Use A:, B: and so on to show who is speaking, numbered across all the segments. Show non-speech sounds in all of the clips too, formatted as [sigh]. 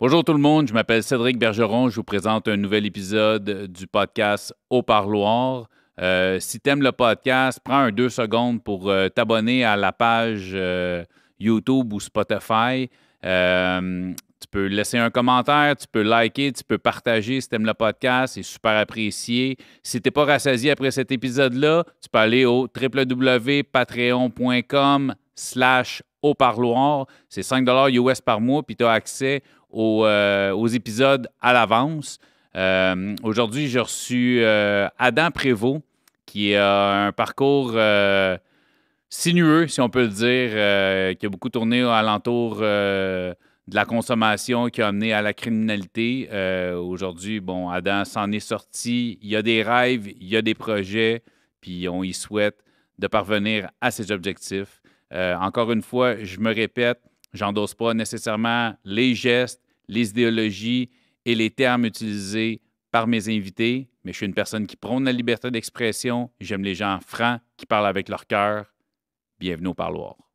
A: Bonjour tout le monde, je m'appelle Cédric Bergeron. Je vous présente un nouvel épisode du podcast Au Parloir. Euh, si tu aimes le podcast, prends un deux secondes pour euh, t'abonner à la page euh, YouTube ou Spotify. Tu peux laisser un commentaire, tu peux liker, tu peux partager si tu aimes le podcast. C'est super apprécié. Si tu n'es pas rassasié après cet épisode-là, tu peux aller au www.patreon.com slash au parloir. C'est 5 US par mois, puis tu as accès aux, euh, aux épisodes à l'avance. Euh, Aujourd'hui, j'ai reçu euh, Adam Prévost, qui a un parcours sinueux, si on peut le dire, qui a beaucoup tourné alentour de la consommation, qui a amené à la criminalité. Aujourd'hui, bon, Adam s'en est sorti. Il y a des rêves, il y a des projets, puis on y souhaite de parvenir à ses objectifs. Encore une fois, je me répète, j'endosse pas nécessairement les gestes, les idéologies et les termes utilisés par mes invités, mais je suis une personne qui prône la liberté d'expression. J'aime les gens francs qui parlent avec leur cœur. Bienvenue au parloir.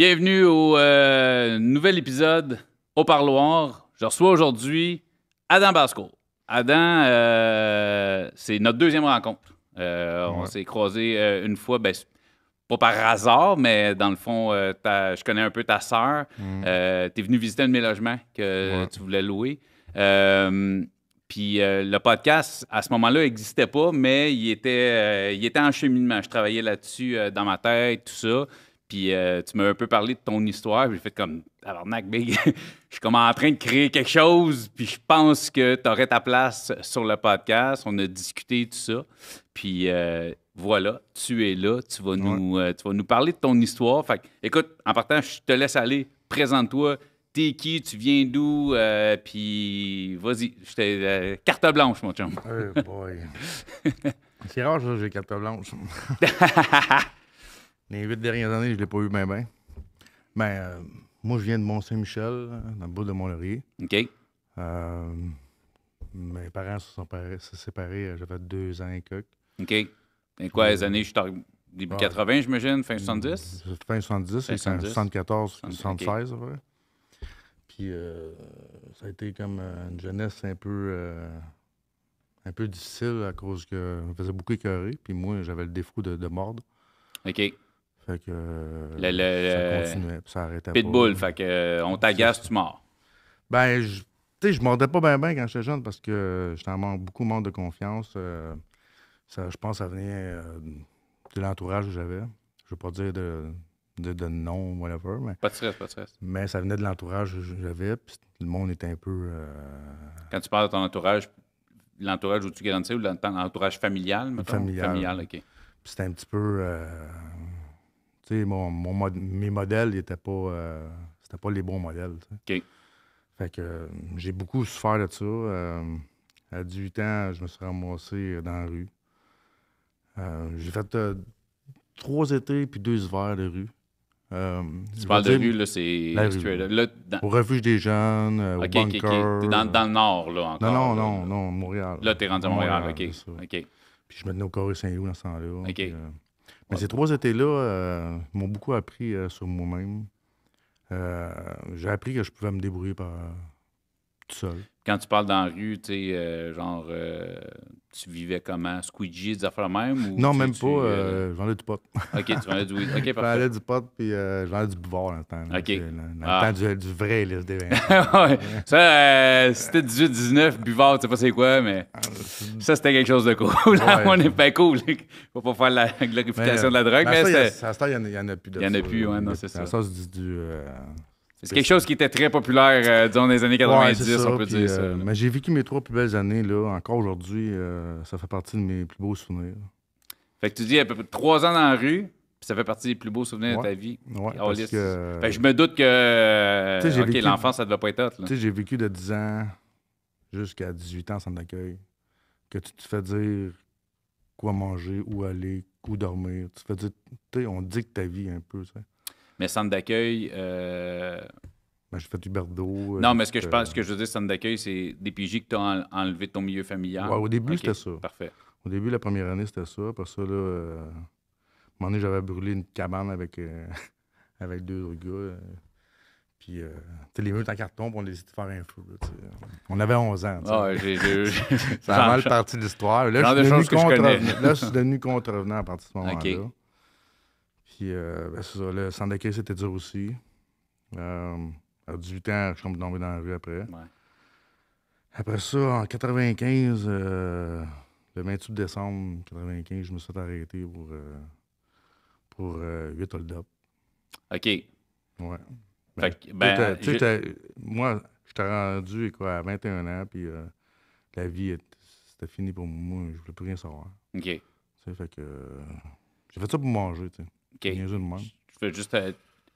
A: Bienvenue au euh, nouvel épisode au parloir. Je reçois aujourd'hui Adam Basco. Adam, euh, c'est notre deuxième rencontre. Euh, On s'est croisés une fois, ben, pas par hasard, mais dans le fond, je connais un peu ta sœur.
B: Mm.
A: Tu es venu visiter un de mes logements que
B: Ouais.
A: tu voulais louer. Puis euh, le podcast, à ce moment-là, n'existait pas, mais il était, euh, il était en cheminement. Je travaillais là-dessus euh, dans ma tête, tout ça. Puis euh, tu m'as un peu parlé de ton histoire. J'ai fait comme, tabarnak, big. [laughs] je suis comme en train de créer quelque chose. Puis je pense que tu aurais ta place sur le podcast. On a discuté tout ça. Puis euh, voilà, tu es là. Tu vas, nous, euh, tu vas nous parler de ton histoire. Fait que, écoute, en partant, je te laisse aller. Présente-toi. T'es qui? Tu viens d'où? Puis vas-y. Je carte blanche, mon chum.
B: Boy. [laughs] C'est rare, ça, j'ai carte blanche. [laughs] Les huit dernières années, je l'ai pas eu bien, bien. Ben, euh, moi, je viens de Mont-Saint-Michel, dans le bout de Mont-Laurier.
A: OK.
B: Euh, mes parents se sont séparés, se séparés euh, j'avais deux ans et quelques.
A: OK. Et quoi, les années? Je suis début
B: Ah.
A: 80, j'imagine? Fin 70?
B: Fin 70,
A: Fin
B: c'est en
A: 70.
B: 74,
A: 70,
B: 76, à peu près. Puis euh, ça a été comme une jeunesse un peu, un peu difficile à cause que je me faisais beaucoup écœurer. Puis moi, j'avais le défaut de, de mordre.
A: OK.
B: Fait que euh,
A: Le- le-
B: ça continuait, puis ça arrêtait
A: Pitbull,
B: pas.
A: fait que euh, on t'agace, tu mords.
B: Ben, je- tu sais, je mordais pas bien bien quand j'étais jeune parce que j'étais en manque, beaucoup manque de confiance. euh, ça, je pense que ça venait euh, de l'entourage que j'avais. Je veux pas dire de, de, de nom, whatever, mais,
A: Pas de stress, pas de stress.
B: mais ça venait de l'entourage que j'avais. Puis le monde était un peu. euh,
A: Quand tu parles de ton entourage, l'entourage où tu grandissais ou l'entourage familial, mettons?
B: Familial.
A: Familial, OK.
B: Puis c'était un petit peu. Tu sais, mon, mon mod- mes modèles, ils étaient pas. euh, c'était pas les bons modèles. Fait que euh, j'ai beaucoup souffert de ça. euh, à 18 ans, je me suis ramassé dans la rue. J'ai fait trois étés puis deux hivers de rue. Euh,
A: Tu parles de rue, là, c'est dans-
B: Au refuge des jeunes, euh, au bunker.
A: T'es dans, dans le nord, là, encore.
B: Non, non,
A: là.
B: non, non, Montréal.
A: Là, t'es rendu à Montréal, OK.
B: Puis je me tenais au Corée Saint-Loup dans ce temps-là.
A: OK.
B: puis, euh, mais ces trois étés-là euh, m'ont beaucoup appris euh, sur moi-même. Euh, j'ai appris que je pouvais me débrouiller par, tout seul.
A: Quand tu parles dans la rue, tu sais, euh, genre, euh, tu vivais comment? Squeegee, des affaires même? Ou
B: non, même pas.
A: euh,
B: euh, je vendais du pot.
A: OK, tu vendais du weed. [laughs] OK, parfait.
B: vendais du pot, puis euh, je vendais du buvard dans le temps. là.
A: OK.
B: Dans,
A: Ah.
B: le temps du, du vrai LSD. [laughs]
A: ouais. Ça, euh, si t'es 18-19, buvard, tu sais pas c'est quoi, mais ça, c'était quelque chose de cool.
B: Ouais. [laughs]
A: On est pas cool. Faut pas faire la glorification de la drogue, mais,
B: ça, a-
A: c'était-
B: ça, à ce temps, il y en a- il y en a plus de
A: Il y en a
B: ça,
A: plus, ouais, non, c'est ça.
B: Ça, c'est du.
A: C'est quelque chose qui était très populaire, euh, disons, dans les années 90,
B: ouais, c'est ça,
A: on peut
B: puis,
A: dire ça.
B: euh, mais j'ai vécu mes trois plus belles années, là. Encore aujourd'hui, euh, ça fait partie de mes plus beaux souvenirs.
A: Fait que tu dis à peu près trois ans dans la rue, Puis ça fait partie des plus beaux souvenirs de ta vie.
B: Ouais,
A: Oh,
B: parce que,
A: Fait que je me doute que euh,
B: Tu sais, j'ai
A: OK,
B: vécu-
A: l'enfance, ça devait pas être
B: tu sais, j'ai vécu de 10 ans jusqu'à 18 ans en centre d'accueil. Que tu te fais dire quoi manger, où aller, où dormir. Tu te fais dire, tu sais, on dicte ta vie un peu, sais.
A: Mais centre d'accueil, euh,
B: Ben, j'ai fait Huberdo. euh,
A: non, mais ce que je pense, ce que je veux dire, centre d'accueil, c'est des PJ que tu as enlevé de ton milieu familial.
B: Ouais, au début, c'était ça.
A: Parfait.
B: Au début, la première année, c'était ça. Après ça, là, euh, à un moment donné, j'avais brûlé une cabane avec, euh, [laughs] avec deux autres gars. euh, puis, euh, les murs en carton, puis on décidé de faire un feu. on avait 11 ans.
A: Ah, ouais, j'ai- j'ai- [laughs]
B: Ça a mal [laughs] parti de l'histoire. Là, je suis devenu
A: je
B: contrevenant. Là, je suis devenu contrevenant à partir de ce moment-là. Puis, euh, ben, c'est ça. Le centre d'accueil, c'était dur aussi. Euh, à 18 ans, je suis tombé dans la rue après.
A: Ouais.
B: Après ça, en 95, euh, le 28 décembre 95, je me suis arrêté pour, pour euh, 8 hold-up.
A: OK.
B: Ouais.
A: Fait que, ben,
B: tu
A: j'ai-
B: t'as- moi, j'étais rendu quoi, à 21 ans, puis la vie, c'était fini pour moi. Je voulais plus rien savoir.
A: OK.
B: Tu sais, fait que j'ai fait ça pour manger, tu sais.
A: OK.
B: Niaiseux de même.
A: Je fais juste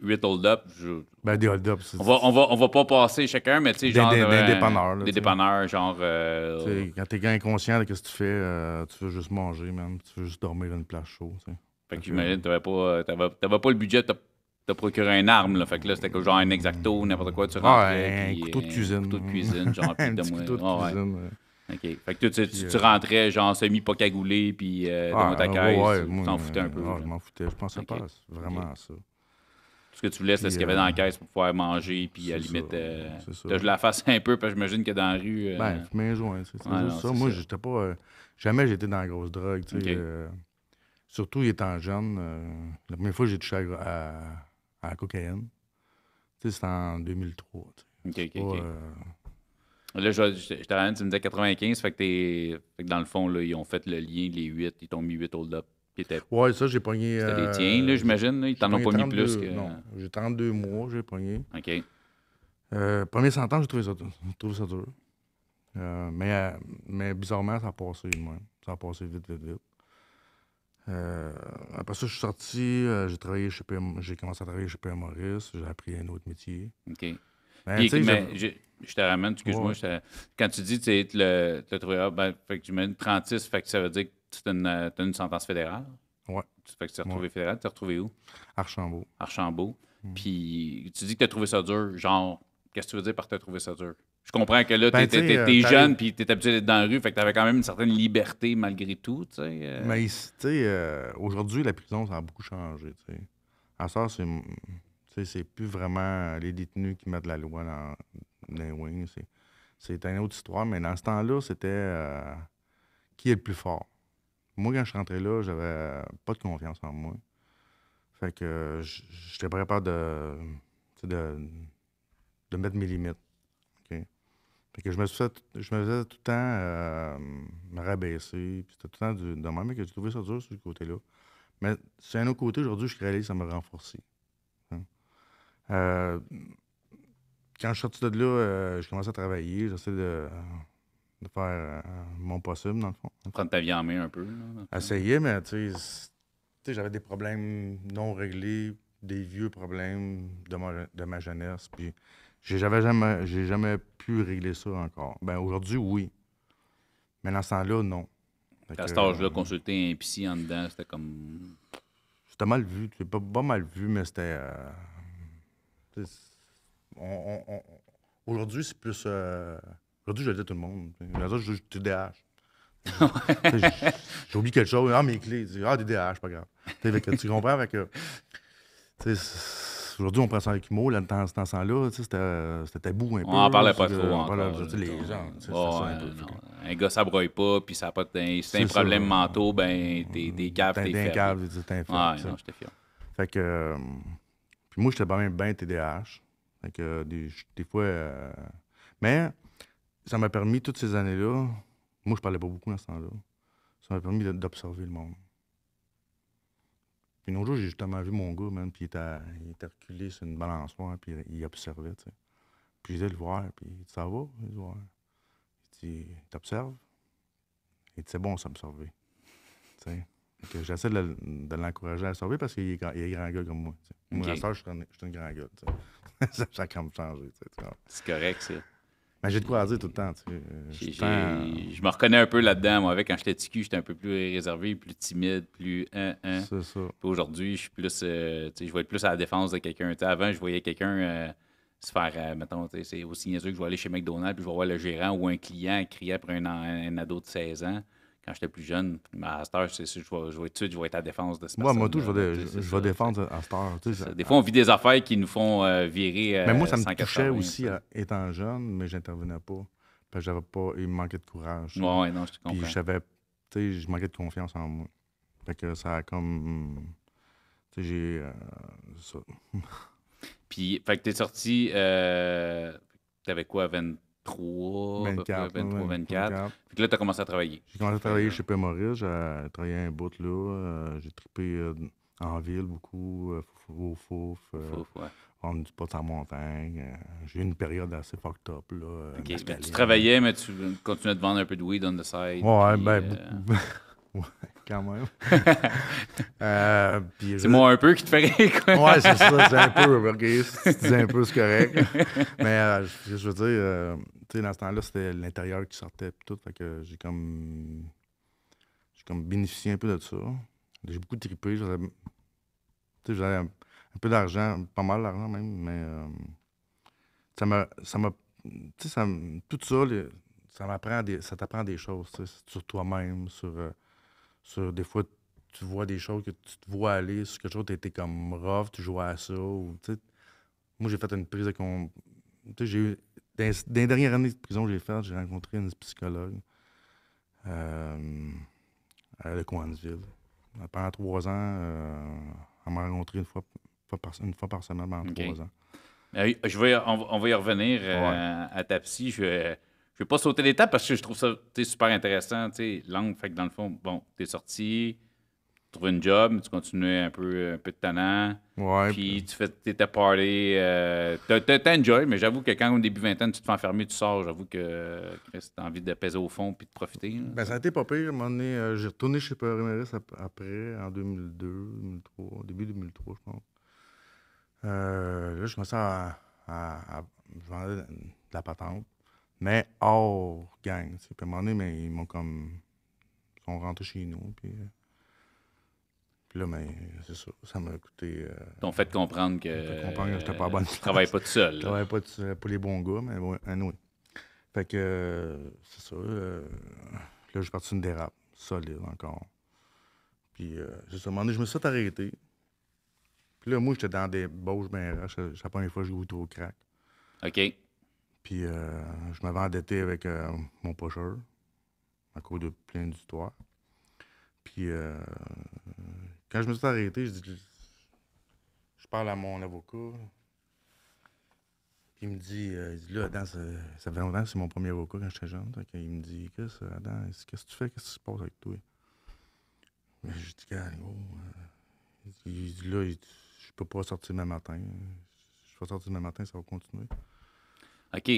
A: 8 hold-up. je-
B: Ben, des hold-up.
A: On va, on, va, on va pas passer chacun, mais tu sais, genre.
B: des- des
A: euh,
B: dépanneurs, là,
A: Des dépanneurs, genre. euh,
B: Quand t'es inconscient de ce que tu fais, euh, tu veux juste manger, man. Tu veux juste dormir dans une place chaude, tu sais.
A: Fait que j'imagine t'avais pas, pas le budget de te, te procurer une arme. Là. Fait que là, c'était genre un exacto n'importe quoi. Tu rentrais.
B: un
A: puis,
B: couteau de
A: euh,
B: cuisine.
A: couteau de cuisine, genre. [laughs]
B: un
A: de
B: petit
A: moi-
B: couteau de
A: ouais, ouais.
B: cuisine.
A: OK. Fait que tu, tu, tu
B: euh,
A: rentrais, genre, semi-pas cagoulé, puis euh,
B: Ah,
A: dans ta caisse.
B: ouais,
A: tu t'en foutais un peu.
B: euh, ah, je m'en foutais. Je pensais pas vraiment à ça.
A: Tout ce que tu voulais, c'est ce qu'il y avait
B: euh,
A: dans la caisse pour pouvoir manger, puis à la limite, euh, je la fasse un peu, parce que j'imagine que dans la rue. euh,
B: Ben, fumer un joint, c'est
A: ouais,
B: ça. Moi, j'étais pas. euh, jamais j'étais dans la grosse drogue, tu sais.
A: Ok.
B: euh, surtout étant jeune. euh, la première fois que j'ai touché à, à, à la cocaïne, tu sais, c'était en 2003. tu sais.
A: OK,
B: Pas,
A: OK, OK.
B: euh,
A: Là, te ramène, tu me disais 95, fait que, t'es, fait que dans le fond, là, ils ont fait le lien, les 8, ils t'ont mis 8 hold-up. étaient-
B: Ouais, ça, j'ai pogné.
A: C'était
B: euh,
A: les tiens, là, j'imagine. là, Ils t'en ont pas mis plus
B: 32
A: que.
B: Non, j'ai 32 mois, j'ai pogné.
A: OK.
B: Euh, premier sentence, j'ai trouvé ça, j'ai trouvé ça dur. Euh, mais, euh, mais bizarrement, ça a passé même. Ça a passé vite, vite, vite. Euh, après ça, je suis sorti, euh, j'ai travaillé chez PM, j'ai commencé à travailler chez PM Maurice, j'ai appris un autre métier.
A: OK.
B: Ben,
A: Puis,
B: tu
A: mais
B: j'avais-
A: je, je te ramène, excuse-moi.
B: Ouais.
A: te- Quand tu dis que tu tu l'as trouvé, ah, ben, fait que j'imagine 36, fait que ça veut dire que tu as une, une sentence fédérale.
B: Ouais.
A: Fait que tu t'es retrouvé fédéral. Tu t'es retrouvé où?
B: Archambault.
A: Archambault.
B: Hmm.
A: Puis tu dis que tu as trouvé ça dur. Genre, qu'est-ce que tu veux dire par t'as trouvé ça dur? Je comprends que là,
B: Ben,
A: t'es,
B: tu euh,
A: t'es jeune puis t'es habitué d'être dans la rue, fait que t'avais quand même une certaine liberté malgré tout, tu sais. euh.
B: Mais ici, tu sais, euh, aujourd'hui, la prison, ça a beaucoup changé, tu sais. À ça, c'est, tu c'est plus vraiment les détenus qui mettent la loi dans, les wings. C'est, une autre histoire, mais dans ce temps-là, c'était euh, qui est le plus fort? Moi, quand je rentré là, j'avais euh, pas de confiance en moi. Fait que euh, j'étais pas capable de, de, de mettre mes limites. Fait que je me suis fait, je me faisais tout le temps euh, me rabaisser. C'était tout le temps de même que j'ai trouvé ça dur sur ce côté-là. Mais c'est un autre côté, aujourd'hui, je réalise que ça m'a renforcé. Euh, quand je suis sorti de là, euh, j'ai commencé à travailler. J'essaie de, de faire euh, mon possible, dans le fond.
A: Prendre ta vie en main un peu. là.
B: Essayer, mais tu sais, j'avais des problèmes non réglés, des vieux problèmes de ma, de ma jeunesse. Puis j'ai j'avais jamais, j'ai jamais pu régler ça encore. Ben aujourd'hui, oui. Mais dans ce temps-là, non. Fait
A: À cet âge-là,
B: euh,
A: consulter un psy en dedans, c'était comme.
B: C'était mal vu. Pas, pas mal vu, mais c'était. euh, tu sais, on- on- on- aujourd'hui, c'est plus. euh, aujourd'hui, je le dis à tout le monde. Aujourd'hui, je dis TDAH. J'ai- oublié quelque chose. Ah, mes clés. Ah, DDH, pas grave. Que tu comprends? C'est- Aujourd'hui, on prend ça avec humour. Là, dans ce temps-là, c'était tabou un peu.
A: On en parlait
B: là,
A: pas
B: c'est
A: trop là,
B: sais, les gens, c'est un
A: gars, ça broye pas, puis ça pas t'as un
B: C'est
A: problème
B: ça.
A: mentaux, ben, t'es, t'es cave,
B: T'es
A: t'es
B: un câble, t'es un. Fait que. Puis moi, j'étais pas même bien TDAH. Euh, des, des fois. euh, mais ça m'a permis, toutes ces années-là. Moi, je parlais pas beaucoup dans ce temps-là. Ça m'a permis d'observer le monde. Puis un jour, j'ai justement vu mon gars, man, puis il était, il reculé sur une balançoire, puis il observait, tu sais. Puis dit le voir, puis il dit Ça va Il dit. Il dit T'observes? Il C'est bon, ça, observer. Tu. J'essaie de, le- de l'encourager à sauver parce qu'il est, grand- il est grand gars comme moi. Moi,
A: Ok.
B: à cette heure, je suis un, je suis un grand sais. [laughs] ça, ça a changé. sais, tu vois.
A: C'est correct, ça.
B: Mais j'ai de quoi à dire tout le temps. Euh, je
A: me reconnais un peu là-dedans. Moi, avec quand j'étais cul, j'étais un peu plus réservé, plus timide, plus. Hein, hein.
B: C'est ça.
A: Aujourd'hui, je suis plus. euh, je vais être plus à la défense de quelqu'un. Avant, je voyais quelqu'un euh, se faire. euh, mettons, c'est aussi niaiseux que je vais aller chez McDonald's puis je vais voir le gérant ou un client crier après un ado de 16 ans. Quand j'étais plus jeune, à cette heure, c'est sûr, je vais, je vais être sûr, je vais être à la défense de ce
B: Moi, moi, tout, je vais, je, je vais
A: défendre.
B: à cette heure. tu sais, ça-
A: Des fois, on vit des affaires qui nous font euh, virer. euh,
B: Mais moi, ça me
A: 180,
B: touchait aussi à- étant jeune, mais j'intervenais pas. Parce que j'avais pas. Il me manquait de courage.
A: Ouais, ouais, non, je te
B: Puis
A: comprends.
B: j'avais. Tu sais, je manquais de confiance en moi. Fait que ça a comme. Tu sais, j'ai. euh, ça.
A: Puis, fait que t'es sorti, euh, t'avais quoi, 23, à peu près,
B: 24.
A: 23,
B: ouais,
A: 24. Fait que là, t'as commencé à travailler.
B: J'ai commencé à travailler chez P. Maurice. J'ai travaillé un bout là. euh, j'ai trippé euh, en ville beaucoup. euh, Fouf, fouf, euh,
A: Fouf, ouais.
B: prendre du pot en montagne. euh, j'ai eu une période assez fucked up. Là, euh,
A: Ok, mais
B: mescaline.
A: tu travaillais, mais tu continuais de vendre un peu de weed on the side.
B: Ouais,
A: puis,
B: ben. [laughs] ouais, quand même. [laughs] Euh,
A: c'est moi un peu qui te rire, quoi.
B: Ouais, c'est ça, c'est un peu, ok, si tu [laughs] dis un peu, c'est correct. Mais euh, je, je veux dire, euh, tu sais, dans ce temps-là, c'était l'intérieur qui sortait pis tout, fait que j'ai comme, j'ai comme bénéficié un peu de ça. J'ai beaucoup trippé, j'avais, tu sais, j'avais un, un peu d'argent, pas mal d'argent même, mais euh, ça m'a, ça m'a, tu sais, ça tout ça, les- ça m'apprend des, ça t'apprend des choses, sur toi-même, sur, euh, sur des fois, tu vois des choses que tu te vois aller sur quelque chose, tu été comme rough, tu jouais à ça. Ou, moi, j'ai fait une prise de con... J'ai eu. Dans, dans les dernières années de prison que j'ai faites, j'ai rencontré une psychologue euh, à Le Coinsville. Pendant trois ans, euh, elle m'a rencontré une fois, par, une fois par semaine pendant trois ans.
A: Euh, je vais, on, va- on va y revenir euh, à ta psy. Je vais, je vais pas sauter l'étape parce que je trouve ça super intéressant. Langue, fait que dans le fond, bon, t'es sorti, tu trouves une job, tu continuais un peu, un peu de talent.
B: Ouais,
A: Puis tu fais tes party. Euh, t'as- enjoy, mais j'avoue que quand au début vingtaine, tu te fais enfermer, tu sors, j'avoue que Chris, t'as envie de peser au fond puis de profiter. là.
B: Ben, ça a été pas pire. À un moment donné, euh, j'ai retourné chez ap- après, en 2002, 2003, début 2003, je pense. Euh, là, je commençais à, à, à- vendais de la patente, mais hors gang. tu sais. Puis à un moment donné, mais ils m'ont comme. Ils sont rentrés chez nous. Puis, euh, puis là, mais c'est ça. Ça m'a coûté. euh,
A: T'ont fait comprendre que.
B: comprendre que j'étais pas bonne
A: Tu travailles pas tout seul.
B: je travaillais pas tout- pour les bons gars, mais ouais, anyway. Fait que, euh, c'est ça. euh, là, j'ai parti une dérape, solide encore. Puis, euh, j'ai ça, à un moment donné, je me suis arrêter. Puis là, moi, j'étais dans des bauches bien raches. C'est la première fois que j'ai goûté au crack.
A: OK.
B: Puis, euh, je m'avais endetté avec euh, mon pocheur, à cause de plein d'histoires. Puis, euh, quand je me suis arrêté, je dis, je parle à mon avocat. Il me dit, il dit là, Adam, ça, fait longtemps que c'est mon premier avocat quand j'étais jeune. Il me dit, qu'est-ce que Adam, qu'est-ce que tu fais, qu'est-ce qui se passe avec toi? Mais je dis, euh, il dit, là, je peux pas sortir demain matin. Je vais sortir demain matin, ça va continuer.
A: OK.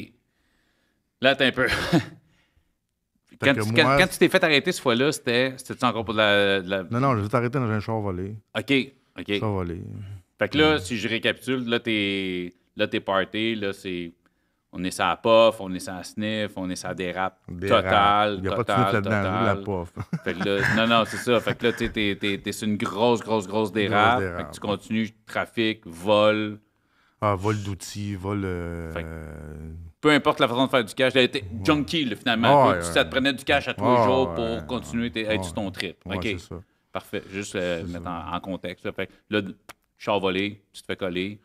A: Là, t'es un peu. quand, tu,
B: moi-
A: quand- quand tu t'es fait arrêter cette fois-là, c'était c'était encore pour de la. de la-
B: Non, non, je vais t'arrêter dans un char volé.
A: OK. OK.
B: Char volé.
A: Fait que là, si je récapitule, là, t'es là, t'es party, là, c'est. On est ça à puff, on est ça à sniff, on est ça à dérape total.
B: Il n'y a pas de
A: total,
B: suite là-dedans,
A: total.
B: la pof. [laughs]
A: Fait que là, non, non, c'est ça. Fait que là, tu sais, t'es, t'es, t'es sur une grosse, grosse, grosse dérape.
B: dérape,
A: Fait que tu continues, trafic, vol.
B: Ah, vol d'outils, vol. Euh,
A: peu importe la façon de faire du cash, t'es junkie là, finalement. Tu, ça te prenait du cash à tous les jours pour continuer à être sur ton trip. OK.
B: Ça.
A: Parfait. Juste euh, mettre en, contexte. Là, fait, là char volé, tu te fais coller.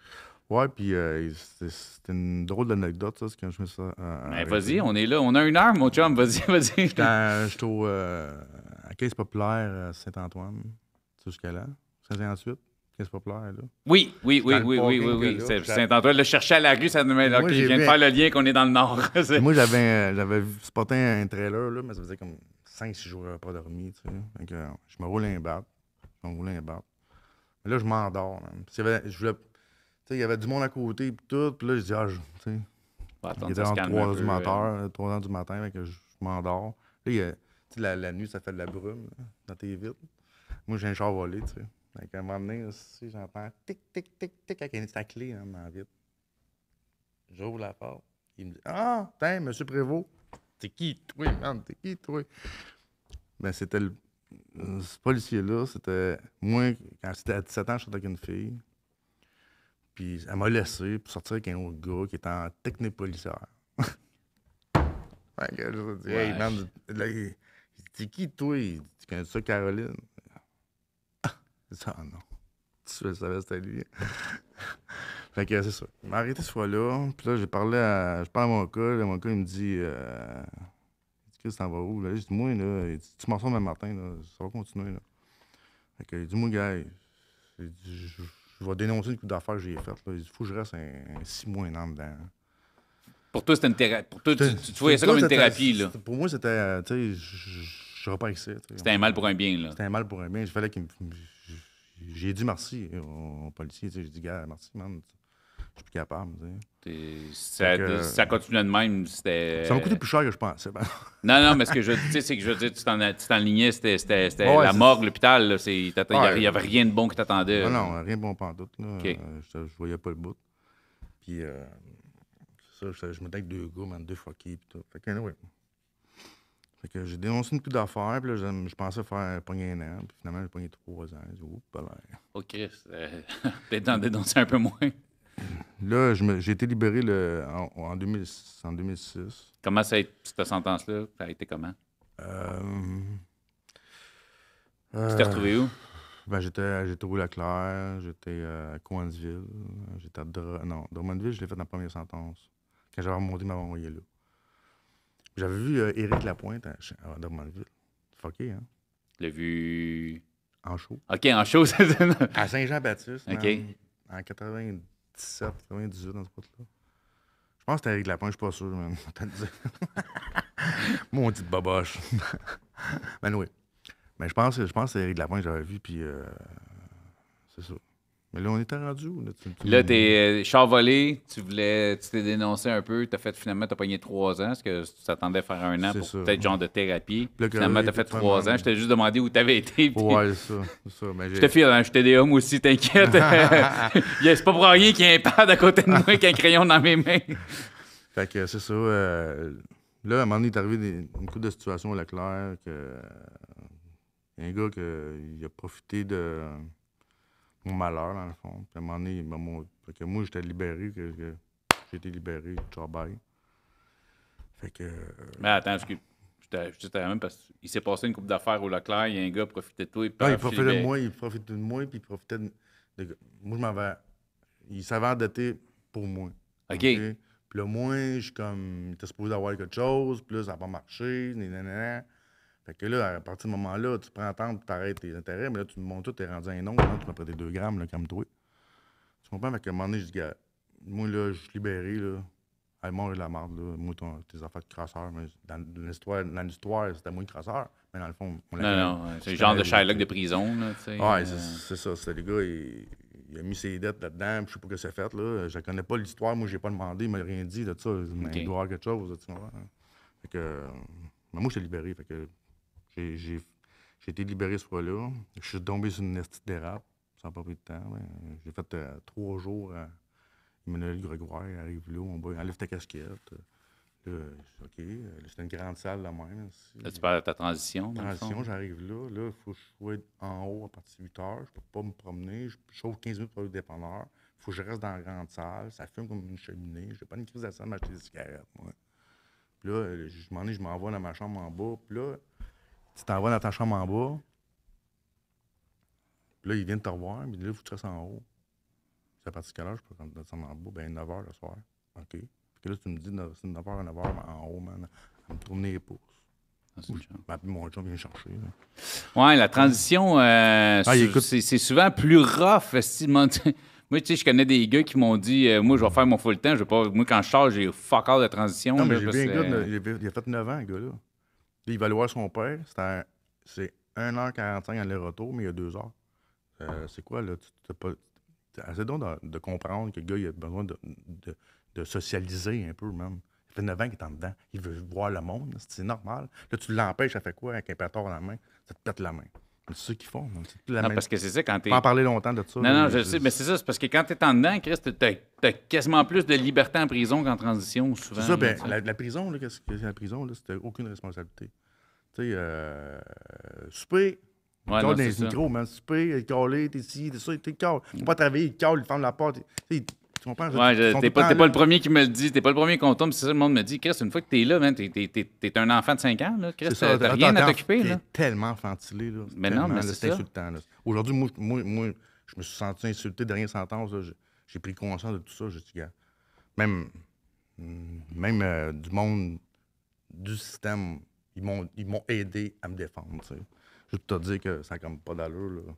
B: Ouais, puis euh, c'était une drôle d'anecdote, ça, quand je mets ça. Euh,
A: ben, vas-y, on est là. On a une heure, mon chum. Vas-y, [laughs] vas-y.
B: J'étais au. à Caisse Populaire, Saint-Antoine, jusqu'à là, 58. Populaire.
A: Oui, oui, oui, oui, oui, oui, oui. C'est
B: en
A: de le chercher à la rue, ça nous met.
B: Moi,
A: vient de faire le lien qu'on est dans le Nord. [laughs]
B: Moi, j'avais euh, j'avais spoté un trailer, là, mais ça faisait comme 5-6 jours que pas dormi. Tu sais. Donc, euh, je me roule un bat. Je me roule un bat. Mais là, je m'endors. Il, y avait du monde à côté et tout. Puis là, je dis, ah, je, tu sais. Il était
A: en
B: 3 heures du matin, 3 heures du matin, que je m'endors. Là, la, nuit, ça fait de la brume dans tes villes. Moi, j'ai un char volé, tu sais. Fait qu'à un moment donné, aussi, j'entends tic, tic, tic, tic, avec une clé hein, dans la vitre. J'ouvre la porte. Il me dit Ah, tiens, monsieur Prévost. T'es qui, toi, man? T'es qui, toi? Ben, c'était le. euh, Ce policier-là, c'était. Moi, quand c'était à 17 ans, je sortais avec une fille. Puis elle m'a laissé pour sortir avec un autre gars qui était en technique policière. [laughs] fait que je lui ai dit, hey,
A: Ouais.
B: man, là, il il dit, T'es qui, toi? Il dit, Tu connais ça, Caroline? Ah, ah non. Tu le savais, c'était lui. [laughs] fait que c'est ça. Il m'a arrêté cette fois-là. Puis là, j'ai parlé à. Je parle à mon gars. Là, mon gars, il me dit. Euh, Chris, t'en vas où? Là, j'ai dit, moi, là, il dit, tu m'en sors demain matin, là, ça va continuer. Là. Fait que, il dit, moi, gars, il dit, je, je vais dénoncer une coup d'affaires que j'ai faite. là. Il dit, faut que je reste un, un six mois, un an dedans.
A: Pour toi, c'était une thérapie. Pour toi, tu,
B: C'était-
A: tu- tu voyais ça comme une thérapie, là.
B: Pour moi, c'était, euh, tu sais, je- je je serais pas.
A: C'était un mal pour un bien, là.
B: C'était un mal pour un bien. Il fallait qu'il me. J'ai dit merci au, au policier. J'ai dit, gars, merci, man. Je suis plus capable.
A: Ça,
B: que-
A: ça continuait de même, c'était...
B: Ça m'a coûté plus cher que je pensais. [laughs]
A: Non, non, mais ce que je tu sais, c'est que je veux dire, tu t'en- tu t'enlignais, c'était c'était- c'était
B: Ouais,
A: la morgue, l'hôpital, il n'y avait rien de bon qui t'attendait.
B: Non, non, rien de bon pantoute. Là.
A: OK.
B: Euh, je, je voyais pas le bout. Puis, euh, ça, je, je me avec deux gars, man, deux fuckés. Puis tout. Fait que, anyway. Fait que j'ai dénoncé une coup d'affaires. Puis là, je, je pensais faire pogner un an. Puis finalement, j'ai pogné trois ans. J'ai oups, là.
A: Oh, euh, [laughs] peut-être d'en dénoncer un peu moins.
B: Là, j'ai été libéré le, en, en, 2000 en 2006.
A: Comment ça a été, cette sentence-là? Ça a été comment?
B: Euh,
A: Tu
B: euh,
A: t'es retrouvé où?
B: Ben, j'étais, j'étais au Leclerc, j'étais euh, à Coansville, j'étais à Dra- non, Drummondville, je l'ai fait dans la première sentence. Quand j'avais remonté, envoyé là. J'avais vu euh, Éric Lapointe à, à Drummondville. Fucké, hein?
A: Tu l'as vu...
B: En show.
A: OK, en show, [laughs] c'est?
B: À Saint-Jean-Baptiste,
A: OK.
B: en 97, 98, dans ce spot-là. Je pense que c'était Éric Lapointe, je suis pas sûr, man. Mon petit boboche. ben oui. Mais je pense, je pense que c'est Éric Lapointe que j'avais vu, puis euh, c'est ça. Mais là, on était rendu où? Là, Tu- tu-
A: Là, t'es euh, char volé, tu voulais, tu t'es dénoncé un peu, t'as fait finalement, t'as pogné trois ans, est-ce que tu t'attendais à faire un an pour peut-être genre de thérapie? Finalement, t'as fait trois ans, je t'ai juste demandé où t'avais été. puis-
B: Ouais, c'est ça. Ça. Mais
A: Je te file, hein, je t'ai des hommes aussi, t'inquiète. [laughs] [laughs] A- c'est pas pour rien qu'il y ait un pad à côté de moi avec un crayon dans mes mains.
B: Fait que c'est ça. euh, là, à un moment donné, il est arrivé des- une couple de situations au Leclerc que. euh, a un gars que, il a profité de mon malheur, dans le fond. Puis à un moment donné, il mon- fait que moi, j'étais libéré, que, que j'ai été libéré, ciao bye. Fait que. euh,
A: Mais attends, je, je te même parce qu'il s'est passé une coupe d'affaires au Leclerc, il y a un gars qui profitait de toi.
B: Il
A: paf,
B: profitait
A: libéré.
B: de moi, il profitait de moi, puis il profitait de. de- moi, je m'avais. Il savait endetter pour moi.
A: OK.
B: Puis là, moi, je suis comme. Il était supposé avoir quelque chose, puis là, ça n'a pas marché, nanana. Fait que là, à partir de ce moment-là, tu prends temps tu t'arrêtes tes intérêts, mais là, tu me montres tout, t'es rendu un nom, là, tu m'as prêté 2 grammes, là, comme toi. Tu comprends? Fait qu'à un moment donné, je dis, gars, moi, là, je suis libéré, là. Allez, mange de la marde, là. Moi, tes affaires de crasseur, mais dans l'histoire, dans l'histoire, c'était moi le crasseur. Mais dans le fond, on
A: Non, non, ouais, c'est le genre de Shylock de prison. Là, tu sais,
B: Ouais,
A: euh,
B: c'est c'est ça. C'était le gars, il, il a mis ses dettes là-dedans, puis je sais pas ce que c'est fait. Là. Je connais pas l'histoire, moi, j'ai pas demandé, il m'a rien dit de ça. Mais
A: Ok.
B: Il doit avoir quelque chose, tu hein. Fait que, euh, mais moi, j'étais libéré. Fait que j'ai été libéré ce fois-là. Je suis tombé sur une petite dérape, ça n'a pas pris de temps. mais J'ai fait euh, trois jours à Emmanuel Grégoire, arrive là, on va enlève ta casquette. Là, je dis, OK, euh, c'était une grande salle là même.
A: Là, tu parles de ta transition. le.
B: Transition, j'arrive là. Là, il faut que je sois en haut à partir de 8 heures. Je peux pas me promener. Je chauffe 15 minutes pour au dépanneur. Il faut que je reste dans la grande salle. Ça fume comme une cheminée. Je n'ai pas une crise de salle m'acheter des cigarettes, moi. Puis là, euh, je m'en ai, je m'envoie dans ma chambre en bas. Puis là, tu t'envoies dans ta chambre en bas. Puis là, ils viennent te revoir. Puis là, il faut que tu restes en haut. C'est à partir de quelle heure? Je peux descendre en bas? Ben, 9 h le soir. OK. Puis que là, tu me dis, c'est 9 h à 9 h en haut, man. À me tourner les pouces.
A: Ah.
B: Ben, puis mon chum vient chercher. là.
A: Ouais, la transition, euh,
B: Ah,
A: c'est- souvent plus rough. [laughs] Moi, tu sais, je connais des gars qui m'ont dit euh, Moi, je vais faire mon full temps. Je vais pas... Moi, quand je sors, j'ai fuck all de transition.
B: Non, mais j'ai un gars, avait- il a fait 9 ans, le gars-là. Il va aller voir son père. C'est 1h45 aller-retour, mais il y a 2 heures. Euh, c'est quoi, là? Tu Essaie donc de, de comprendre que le gars, a besoin de, socialiser un peu, même. Il fait 9 ans qu'il est en dedans. Il veut voir le monde. C'est normal. Là, tu l'empêches, ça fait quoi avec un pétard dans la main? Ça te pète la main. C'est ça qu'ils font. la
A: Non,
B: même-
A: parce que c'est ça quand t'es.
B: En parler longtemps de ça.
A: Non, non, je sais, mais c'est ça, c'est parce que quand t'es en dedans, Chris, t'as as quasiment plus de liberté en prison qu'en transition, souvent.
B: C'est ça,
A: là,
B: ben, la, la prison, là, qu'est-ce que c'est la prison, là, c'était aucune responsabilité. Tu sais, euh, souper,
A: Ouais,
B: il
A: non,
B: colle dans les micros, man. Souper, il est collé, t'es ici, t'es ça, t'es calé. Faut pas travailler, il cale, il ferme la porte. Tu tu comprends?
A: Ouais, t'es pas, le premier qui me le dit, t'es pas le premier qu'on tombe, c'est ça, le monde me dit, Chris, une fois que t'es là, man, t'es, un enfant de 5 ans, là, Chris, t'as, rien à t'occuper, là.
B: tellement enfantilé, là.
A: Mais non, mais c'est
B: insultant, là. Aujourd'hui, moi, moi, moi, je me suis senti insulté, dernière sentence, j'ai- pris conscience de tout ça, j'ai dit, gars, même, même euh, du monde, du système, ils m'ont, ils m'ont aidé à me défendre, tu sais. Je peux te dire que ça n'a comme pas d'allure, là.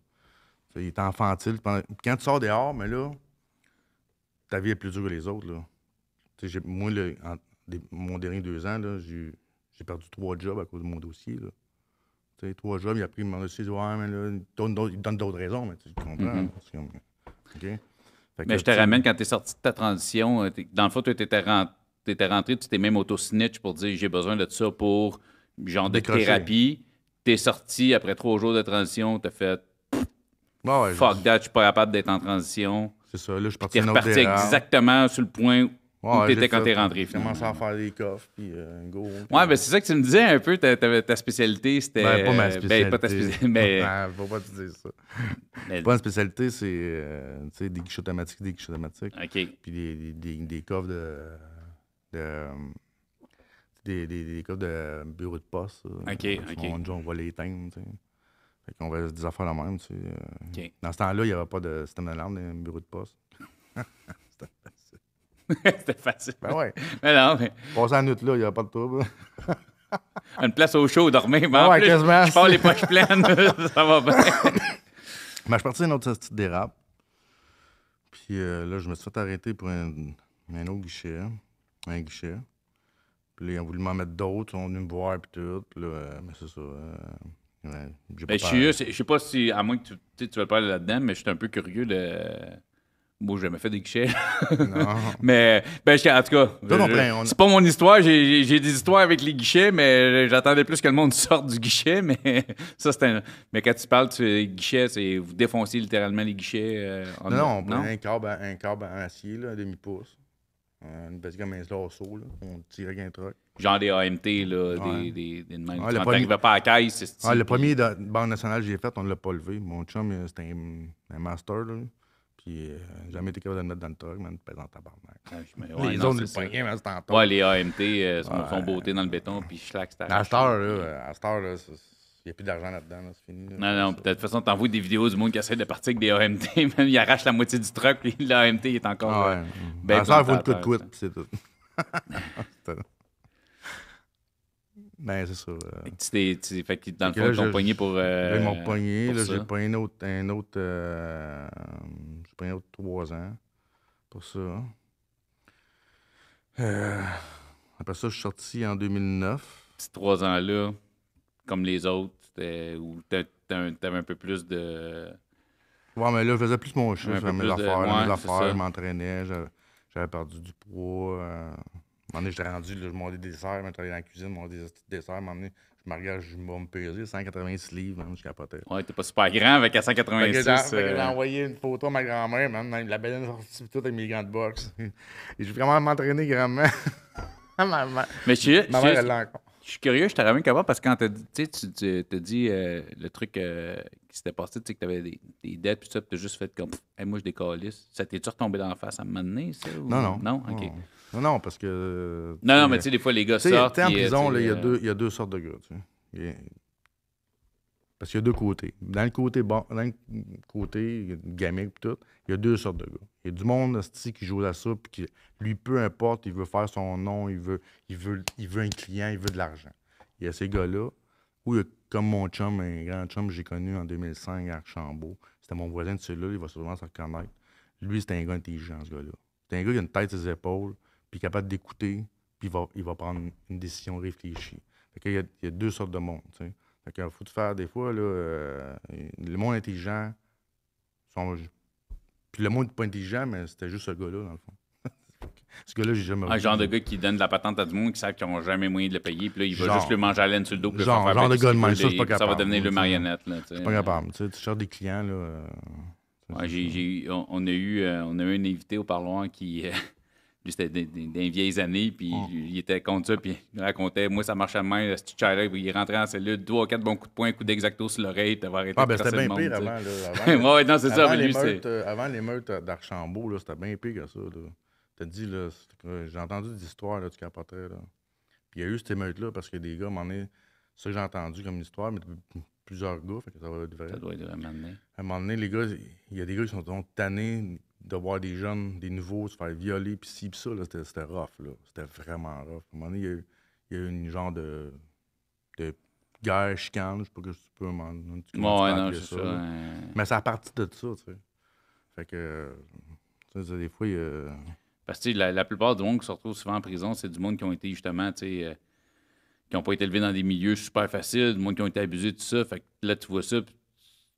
B: Il est enfantile. Quand tu sors dehors, mais là, ta vie est plus dure que les autres, là. Tu moi, le- en- des- mon dernier deux ans, j'ai perdu trois jobs à cause de mon dossier. Là. Tu trois jobs, il a pris mon dossier, il dit Ouais, mais là, il donne d'autres- raisons, mais tu comprends.
A: Mhm.
B: Comme-? Fait que,
A: Mais je te
B: tu
A: ramène quand t'es sorti de ta transition, euh, dans le fond, ren- t'étais rentré, tu t'es même auto-snitch pour dire, j'ai besoin de ça pour, genre, de
B: Décrocher.
A: thérapie. T'es sorti après trois jours de transition, t'as fait,
B: ouais, ouais,
A: fuck that, je suis pas capable d'être en transition.
B: C'est ça, là, je suis parti autre
A: exactement sur le point où
B: Ouais,
A: t'étais quand t'es rentré,
B: J'ai commencé à faire des coffres, puis euh, go.
A: Ouais, ben c'est ça que tu me disais un peu, ta, ta- ta spécialité, c'était...
B: Ben, pas ma
A: euh,
B: spécialité.
A: Ben, pas ta spécialité, mais... [laughs]
B: Ah, faut pas te dire ça.
A: mais-
B: Pas une spécialité, c'est euh, tu sais, des guichets automatiques, des guichets automatiques.
A: OK.
B: puis des, des, des, des coffres de. de euh, des, coffres de bureau de poste. là.
A: Ok, ok.
B: On, on va les éteindre, tu sais. Fait qu'on va des affaires la même, tu sais. euh. Dans ce temps-là, il n'y avait pas de système d'alarme dans les bureaux de poste. [laughs] [laughs]
A: c'était facile.
B: Ben ouais. [laughs]
A: Mais non, mais
B: Passer la nuit là, il n'y avait pas de trouble.
A: une place au chaud, dormir, mais en
B: Ah ouais,
A: plus,
B: quasiment.
A: je pars les poches pleines, ça va bien.
B: Mais je suis parti à une autre petite dérape. Puis euh, là, je me suis fait arrêter pour un, un autre guichet. Un guichet. Puis là, ils ont voulu m'en mettre d'autres. Ils sont venus me voir, puis tout. Puis là, euh, mais c'est ça. euh, ouais,
A: Ben, je suis c'est- je sais pas si, à moins que tu, tu veux parler là-dedans, mais je suis un peu curieux de... Moi, j'ai jamais fait des guichets.
B: Non. [laughs]
A: mais, ben, je- en tout cas,
B: on
A: c'est pas mon histoire. J'ai des histoires avec les guichets, mais j'attendais plus que le monde [laughs] sorte du guichet. Mais [laughs] ça, c'est un... Mais quand tu parles de guichets, c'est vous défoncez littéralement les guichets. euh, en-
B: Non, non, on prend un câble, un câble en acier, là, un demi-pouce. Euh, Une petite comme un lasso, là. On tire avec un truc.
A: Genre des AMT, là,
B: Ouais.
A: des, des.
B: Ouais,
A: Quand
B: premier-
A: pas à la caisse, c'est
B: le premier de Banque nationale que j'ai fait, on ne l'a pas levé. Mon chum, euh, c'était un, un master, là. Puis, euh, jamais été capable de le mettre dans le truck, man, pesant tabarnak.
A: Ah, je me- ouais,
B: les
A: non,
B: autres,
A: c'est
B: le mais en.
A: Ouais, les AMT euh, se
B: Ouais.
A: font beauté dans le béton, puis schlack, c'est
B: À là, euh, à là, il n'y a plus d'argent là-dedans, là, c'est fini. là.
A: Non, non, puis de toute façon, t'envoies des vidéos du monde qui essaie de partir avec des AMT, [laughs] même il arrache la moitié du truck, puis [laughs] l'AMT il est encore.
B: Ah,
A: euh,
B: ouais.
A: ben
B: à cette heure, il faut le coup de coude, puis c'est tout. [laughs] Ben, c'est ça. euh.
A: Tu t'es- tu- fait que dans le fond, ils t'ont pogné pour. euh,
B: ils m'ont pogné. Là, j'ai pogné un autre, un autre, euh, j'ai pogné un autre trois ans pour ça. Euh, après ça, je suis sorti en 2009.
A: Ces trois ans-là, comme les autres, où t'a- t'a- t'avais un peu plus de.
B: Ouais, mais là, je faisais plus mon chiffre, affaires,
A: ça.
B: je m'entraînais, j'avais, j'avais perdu du poids. Moment j'étais rendu, là, je montais des desserts, je travaillais dans la cuisine, je montais des desserts. Donné, je me regarde, je vais me peser, 186 livres, je capotais.
A: Ouais, t'es pas super grand avec à
B: Fait que
A: 186.
B: j'ai
A: euh,
B: envoyé une photo à ma grand-mère, même la belle sortie tout avec mes gants de boxe. [laughs] Et j'ai vraiment m'entraîner grandement. [laughs] ma, ma-
A: Mais je
B: ma mère, elle l'a encore.
A: Je suis curieux, je te ramène comment parce que quand t'as dit, tu t'as dit euh, le truc euh, qui s'était passé, tu sais, que t'avais des, des dettes, puis ça, puis t'as juste fait comme, Hey, moi, je décalisse. Ça t'est-tu retombé dans la face à un moment donné, ça? ou-
B: Non, non.
A: Non, ok.
B: Non, non, parce que.
A: Non, non, mais tu sais, des fois, les gars sortent.
B: tu sais, en prison, il y, a deux- il y a deux sortes de gars. tu sais. Parce qu'il y a deux côtés. Dans le côté bon, dans le côté gamique et tout, il y a deux sortes de gars. Il y a du monde qui joue à ça, puis qui, lui, peu importe, il veut faire son nom, il veut, il veut, il veut un client, il veut de l'argent. Il y a ces gars-là, ou comme mon chum, un grand chum que j'ai connu en 2005 à Archambault. C'était mon voisin de celui-là, il va sûrement se reconnaître. Lui, c'était un gars intelligent, ce gars-là. C'est un gars qui a une tête sur ses épaules, puis capable d'écouter, puis il va, il va prendre une décision réfléchie. Fait qu'il y, a, il y a deux sortes de monde, tu. Fait qu'il faut te faire des fois, là, euh, le monde intelligent, sont, puis le monde pas intelligent, mais c'était juste ce gars-là, dans le fond. [laughs] Ce gars-là, j'ai jamais
A: Un genre de gars qui donne de la patente à du monde qui savent qu'ils n'ont jamais moyen de le payer, puis là, il va
B: Genre-
A: juste le manger à laine sur le dos. puis le
B: Genre-
A: faire
B: genre de gars de même, ça,
A: va devenir le marionnette. Là,
B: suis pas capable. Tu sais, tu cherches des clients, là. euh,
A: Ouais, j'ai- j'ai- on, on a eu, euh, on a eu un invité au parloir qui. euh, lui, c'était des, des- des vieilles années, puis
B: Oh.
A: il était contre ça, puis il racontait Moi, ça marchait à main, ce là il rentrait en cellule, deux ou quatre bons coups de poing, un coup d'exacto sur l'oreille, t'avais arrêté
B: Ah, ben c'était bien
A: monde,
B: pire avant, là. Avant, [laughs]
A: ouais, non, c'est ça,
B: avant,
A: mais lui,
B: l'émeute,
A: c'est.
B: euh, avant d'Archambault, là, c'était bien pire que ça. T'as dit, là, euh, j'ai entendu des histoires, là, tu capotais, là. Puis il y a eu cette émeute-là parce que des gars, à un moment donné, ça que j'ai entendu comme histoire, mais plusieurs gars, fait que ça va être vrai.
A: Ça doit être vraiment né.
B: À un moment donné, les gars, il y a des gars qui sont donc tannés de voir des jeunes, des nouveaux se faire violer, puis ci, puis ça, là, c'était, c'était rough, là. C'était vraiment rough. À un moment donné, il y a eu, il y a eu une genre de, de guerre, chicane, je sais pas que tu peux m'en...
A: Ouais, non, ça.
B: Mais c'est à partir de ça, tu sais. Fait que, tu sais, des fois, il y a...
A: Parce que la, la plupart du monde qui se retrouve souvent en prison, c'est du monde qui ont été justement, tu sais, euh, qui n'ont pas été élevés dans des milieux super faciles, du monde qui ont été abusés de tout ça. Fait que là, tu vois ça, puis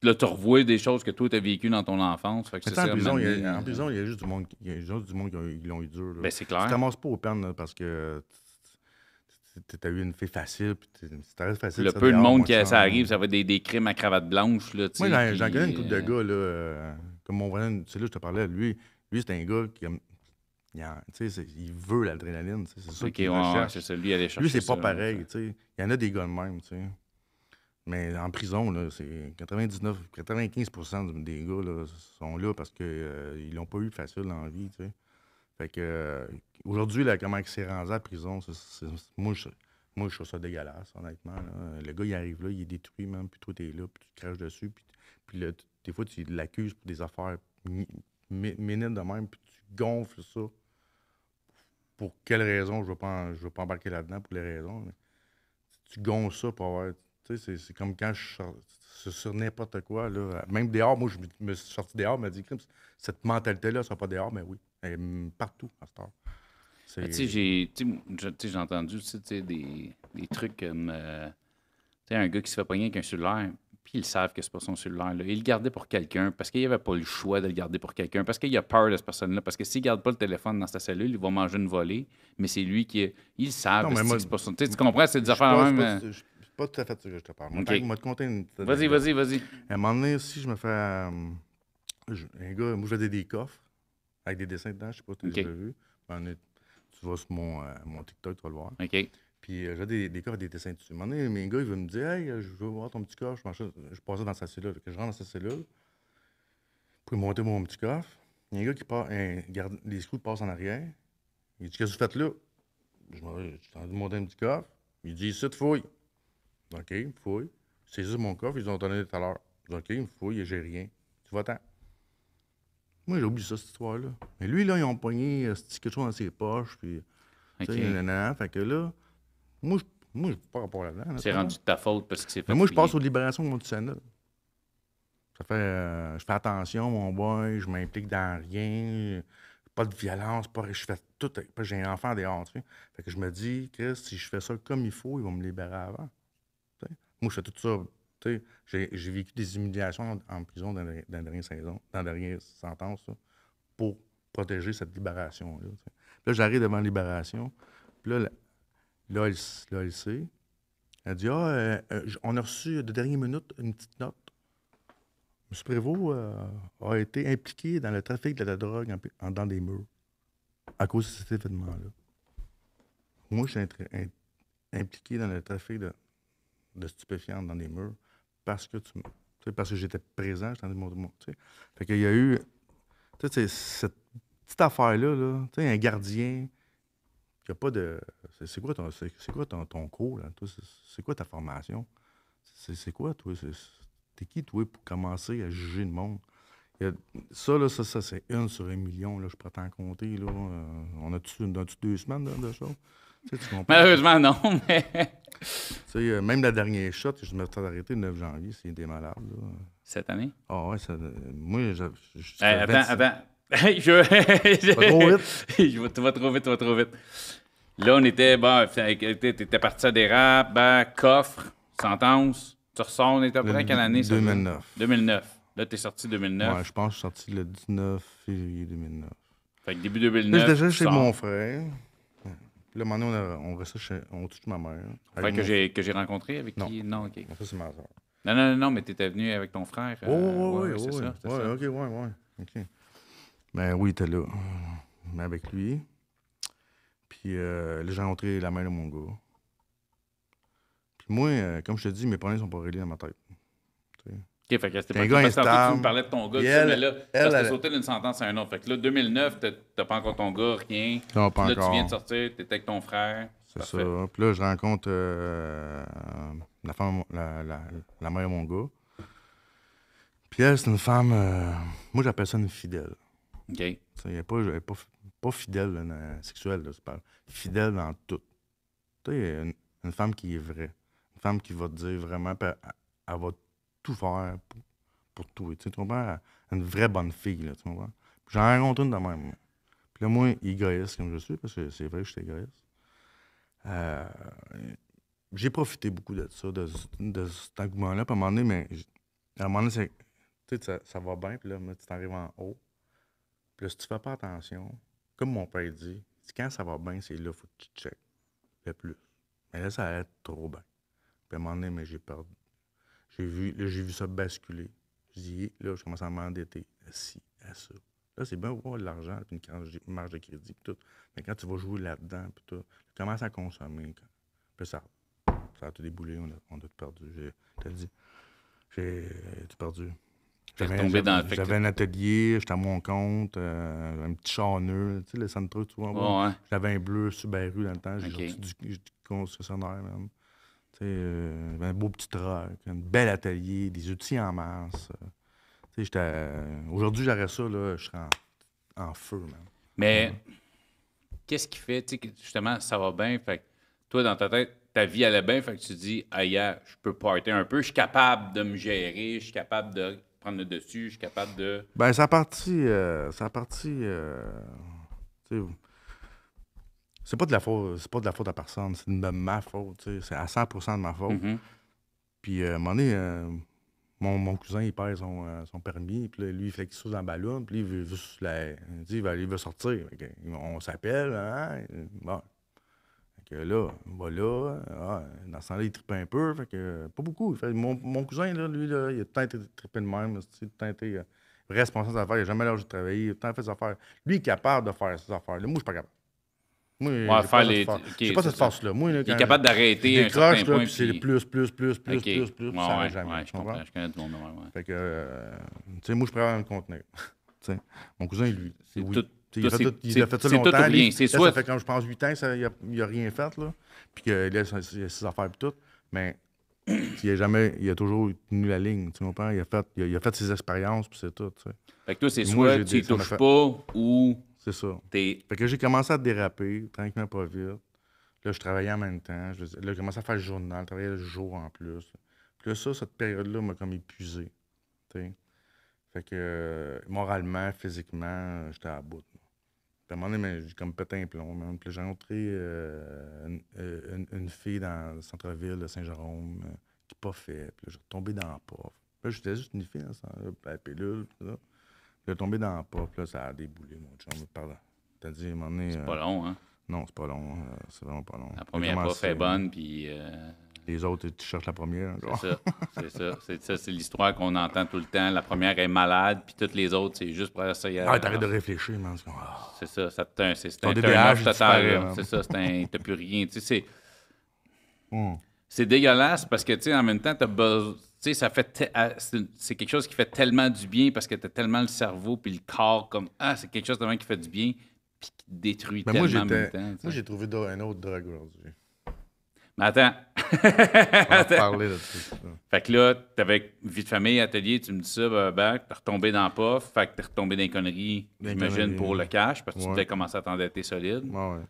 A: là, tu revois des choses que toi, tu as vécues dans ton enfance. Fait que ça,
B: tu sais, en, prison, il y a, en
A: euh,
B: prison, il y a juste du monde, qui- il y a juste du monde qui l'ont eu dur. Là.
A: Ben, c'est
B: Tu
A: clair.
B: te ramasses pas aux peines là, parce que tu as eu une fille facile, puis t'es- c'est très facile.
A: Le peu de monde qui
B: ça,
A: arrive, ça va être des, des crimes à cravate blanche. Là, tu
B: Moi,
A: sais,
B: j'en connais une couple de
A: euh,
B: gars, là, euh, comme mon voisin, c'est là que je te parlais, lui, lui c'est un gars qui il, en- tu sais, il veut l'adrénaline, tu sais, c'est ça
A: Ok,
B: qu'il
A: ouais,
B: recherche.
A: ça. Lui,
B: c'est pas
A: là,
B: pareil, tu sais. Il y en a des gars de même, tu sais. Mais en prison, là, c'est 99, 95 du- des gars là, sont là parce qu'ils l'ont pas eu facile la vie, tu sais. Fait que euh, aujourd'hui, là, comment il s'est rendu à la prison, c'est- c'est- moi, je, moi, je trouve ça dégueulasse, honnêtement. là. Le gars, il arrive là, il est détruit, même, puis toi, t'es là, puis tu craches dessus, puis, puis là, des fois, tu l'accuses pour des affaires mi- mi- minimes de même, puis tu gonfles ça. Pour quelle raison, je ne veux, pas en- veux pas embarquer là-dedans pour les raisons. mais tu gonfles ça pour avoir. C'est- comme quand je sors sur, n'importe quoi. Là. Même dehors, moi, je me- suis sorti dehors, m'a dit, cette mentalité-là, ça pas dehors, mais oui. Partout à cette heure.
A: Ben, j'ai entendu des, des trucs comme euh, un gars qui se fait pogner avec un cellulaire, puis ils savent que c'est pas son cellulaire. Là. Il le gardait pour quelqu'un parce qu'il avait pas le choix de le garder pour quelqu'un, parce qu'il a peur de cette personne-là, parce que s'il garde pas le téléphone dans sa cellule, il va manger une volée, mais c'est lui qui. Ils savent, que c'est pas son. Tu comprends, c'est des
B: suis
A: affaires même.
B: Pas- tout à fait de ça que je te parle. Une
A: Vas-y, vas-y, vas-y.
B: À un moment donné, si je me fais. euh, je- un gars, moi, je faisais des coffres avec des dessins dedans, je sais pas si tu
A: Ok.
B: as déjà vu. Tu vas sur mon, euh, mon TikTok, tu vas le voir.
A: OK.
B: Puis euh, j'ai des, des coffres avec des dessins dessus. À un moment donné, mes gars, ils veulent me dire Hey, je veux voir ton petit coffre. Je, je passais dans sa cellule. Que je rentre dans sa cellule. Puis monter mon petit coffre. Il y a un gars qui part, un garde, les screws passent en arrière. Il dit Qu'est-ce que vous faites là? Je suis en train de monter un petit coffre. Il dit Ici, tu fouilles. OK, fouille. C'est juste mon coffre, ils ont donné tout à l'heure. Je OK, il me fouille, j'ai rien. Tu vas-t'en. Moi, j'ai oublié ça, cette histoire-là. Mais lui, là, ils ont pogné euh, quelque chose dans ses poches. Puis, tu
A: OK.
B: sais, nanana. Fait que là, moi, je moi, j'ai pas rapport là-dedans. là,
A: C'est rendu de ta faute parce que c'est fait.
B: Mais moi, je passe aux libérations de mon Sénat. Ça fait. euh, je fais attention, mon boy, je m'implique dans rien. Pas de violence, pas, je fais tout. J'ai un enfant dehors, tu sais. Fait que je me dis que si je fais ça comme il faut, ils vont me libérer avant. Moi, je fais tout ça. J'ai vécu des humiliations en, prison dans, la- dernière saison, dans la dernière sentence, là, pour protéger cette libération-là. Là, j'arrive devant la libération. Puis là, la- l'OLC, l'OLC, elle dit Ah, euh, euh, on a reçu de dernière minute une petite note. M. Prévost euh, a été impliqué dans le trafic de la drogue en, dans des murs à cause de cet événement-là. Moi, je suis impliqué dans le trafic de, de stupéfiants dans des murs parce que tu, parce que j'étais présent, j'étais mon-. Fait qu'il y a eu cette petite affaire-là, là, un gardien qui a pas de. C'est quoi ton, c'est quoi ton, ton cours, là? C'est- quoi ta formation? C'est quoi, toi? T'es qui, toi, pour commencer à juger le monde? Ça, là, ça, ça c'est une sur un million, là, je prétends compter, là. Euh, on a-tu deux semaines de, de ça? Tu sais, tu comprends?
A: Malheureusement, non, [laughs] mais.
B: Tu sais, euh, même la dernière shot, je me suis arrêté le 9 janvier, c'est des malades, là.
A: Cette année?
B: Ah ouais, ça, euh, moi, je, je,
A: Hey, attends,
B: 26
A: attends. [laughs] je...
B: Pas trop vite. [laughs]
A: je tu vas trop vite, tu vas trop vite. Là, on était, bon, t'étais parti à des rap, ben, coffre, sentence, tu ressors, on était à peu près à quelle année, ça?
B: 2009.
A: 2009. Là, t'es sorti 2009.
B: Ouais, je pense que je suis sorti le 19 février 2009.
A: Fait que début
B: Là,
A: 2009.
B: j'étais déjà chez
A: sors.
B: mon frère. Là, un moment donné, on, restait chez, on touche ma mère. Avec
A: que j'ai, que j'ai rencontré avec
B: Non.
A: qui? Non, OK.
B: Ça, c'est ma soeur.
A: Non, non, non, non, mais t'étais venu avec ton frère.
B: Oh,
A: euh,
B: oui,
A: ouais,
B: oui,
A: c'est
B: oui.
A: ça, ça.
B: OK, ouais, ouais. OK. Ben oui, il était là. Mais avec lui. Puis euh, là, j'ai rencontré la mère de mon gars. Puis moi, euh, comme je te dis, mes problèmes sont pas réglés dans ma tête.
A: OK, fait que c'était pas
B: gars
A: parce tu me parlais de ton gars,
B: elle-
A: mais là,
B: elle,
A: parce que sauté d'une sentence à un autre. Fait que là, 2009, t'as, pas encore ton gars, rien.
B: Non, pas
A: là,
B: encore.
A: tu viens de sortir, t'étais avec ton frère.
B: C'est ça. Puis là, je rencontre euh, la, femme, la, la, la mère de mon gars. Puis elle, c'est une femme, euh, moi j'appelle ça une fidèle.
A: OK.
B: Elle n'est pas, pas, pas fidèle là, sexuelle, là, c'est pas fidèle dans tout. Tu sais, une, une femme qui est vraie. Une femme qui va te dire vraiment, elle, elle va tout faire pour, tout. Tu comprends? Une vraie bonne fille, là, tu comprends? J'en ai rencontré une de même. Puis là, moi, égoïste comme je suis, parce que c'est vrai que je suis égoïste, euh, j'ai profité beaucoup de ça, de, ce- de cet engouement-là. Puis à un moment donné, mais à un moment donné, c'est- tu sais, ça, va bien, puis là, tu t'arrives en haut. Puis là, si tu fais pas attention, comme mon père dit, quand ça va bien, c'est là, faut que tu checkes le plus. Mais là, ça allait trop bien. Puis à un moment donné, mais j'ai perdu. J'ai vu, là, j'ai vu ça basculer. Je dis, là, je commence à m'endetter. À ci, à ça. Là, c'est bien avoir de l'argent, puis une marge de crédit, puis tout. Mais quand tu vas jouer là-dedans, puis tout, tu commences à consommer. quand- Puis ça, ça a tout déboulé, on a, on a tout perdu. J'ai, t'as dit, j'ai tout perdu. J'avais,
A: dans-
B: j'avais- un atelier, j'étais à mon compte, euh, un petit char neuf, tu sais, le centre, tu vois.
A: Ouais.
B: J'avais un bleu Subaru dans le temps, j'ai
A: Ok.
B: sorti du, du concessionnaire, même. Euh, un beau petit truck, un bel atelier, des outils en masse. euh. Euh, Aujourd'hui, j'aurais ça, là, je serais en, en feu, man.
A: Mais qu'est-ce qui fait, que justement, ça va bien, fait toi, dans ta tête, ta vie allait bien, fait que tu te dis, ah, yeah, je peux partir un peu, je suis capable de me gérer, je suis capable de prendre le dessus, je suis capable de.
B: Ben, ça a parti... euh, ça a parti... c'est pas de la faute, c'est pas de la faute à personne, c'est de ma faute, c'est à 100% de ma faute.
A: Mhm.
B: Puis, euh, à un moment donné, euh, mon, mon cousin, il perd son, euh, son permis. Puis là, lui, il fait quelque chose dans le ballon. Puis lui, il veut juste la- il dit, il veut sortir. On s'appelle, hein? Bon. Fait que là, on va là. Ah, dans ce temps-là, il trippe un peu. Fait que, pas beaucoup. Fait- mon, mon cousin, là, lui, là, il a temps été trippé de même. Il a temps été responsable des affaires. Il n'a jamais lâché de travailler. Il a temps fait ses affaires. Lui, il est capable de faire ses affaires. Là, moi, je suis pas capable. Moi, j'ai
A: faire
B: pas
A: les-
B: cette force-
A: ok,
B: j'ai pas cette
A: ça.
B: force-là. Moi, là,
A: Il est
B: quand
A: capable d'arrêter un certain
B: là,
A: point.
B: puis c'est
A: puis-
B: plus, plus, plus, plus,
A: OK.
B: plus, plus,
A: Ouais,
B: ça
A: ouais,
B: jamais.
A: ouais, je comprends. Je connais du monde, ouais, ouais.
B: Fait que, euh, tu sais, moi, je préfère me contenir. [laughs] Mon cousin, lui,
A: C'est
B: oui.
A: tout-
B: il, a
A: tout,
B: fait tout- il a fait ça
A: tout
B: longtemps. lui. Là,
A: soit-
B: Ça fait comme, je pense, 8 ans qu'il n'a il a rien fait, là. Puis que là, ça- il a ses affaires et tout. Mais [clears throat] il a jamais, il a toujours tenu la ligne, tu comprends? Il a fait, il a, il a fait ses expériences, puis c'est tout, tu sais.
A: Fait que toi, c'est soit tu
B: ça m'a
A: touches
B: fait-
A: pas ou
B: C'est ça. Fait que j'ai commencé à déraper, tranquillement, pas vite. Là, je travaillais en même temps. Je, là, j'ai commencé à faire le journal, je travaillais le jour en plus. Puis là, ça, cette période-là m'a comme épuisé. tu sais. Fait que euh, moralement, physiquement, j'étais à bout. là. Puis à un moment donné, mais j'ai comme pété un plomb. man. Puis j'ai rencontré euh, une, euh, une- une fille dans le centre-ville de Saint-Jérôme euh, qui pas fait. Puis là, j'ai retombé dans la pof. Puis là, j'étais juste une fille temps-là, puis la pilule, puis là. Puis là, tombé dans la puis là, ça a déboulé, mon chum. Pardon. T'as dit, à un moment donné.
A: C'est
B: euh,
A: pas long, hein?
B: non, c'est pas long. euh, c'est vraiment pas long.
A: La première pas fait bonne, puis. euh,
B: Les autres, tu cherches la première.
A: C'est ça, c'est ça. C'est ça, c'est l'histoire qu'on entend tout le temps. La première est malade, puis toutes les autres, c'est juste pour essayer.
B: Ah, t'arrêtes de réfléchir, man. ah.
A: C'est ça, ça te- c'est c'est un
B: DBH, il
A: total. C'est ça, c'est un. T'as plus rien. Tu sais, c'est.
B: Hum.
A: C'est dégueulasse parce que, tu sais, en même temps, t'as besoin. Tu sais, ça fait. ah, C'est quelque chose qui fait tellement du bien parce que t'as tellement le cerveau puis le corps comme. Ah, c'est quelque chose de même qui fait du bien puis qui détruit
B: Mais
A: tellement
B: moi,
A: en même temps. tu.
B: Moi, j'ai trouvé un autre drogue aujourd'hui.
A: Mais attends.
B: On va [laughs] parler de tout ça.
A: Fait que là, t'avais vie de famille, atelier, tu me dis ça, bah, bah, t'es retombé dans le puff, fait que t'es retombé dans les conneries, j'imagine, pour le cash, parce que tu devais commencer à t'endetter solide.
B: Ouais, ouais.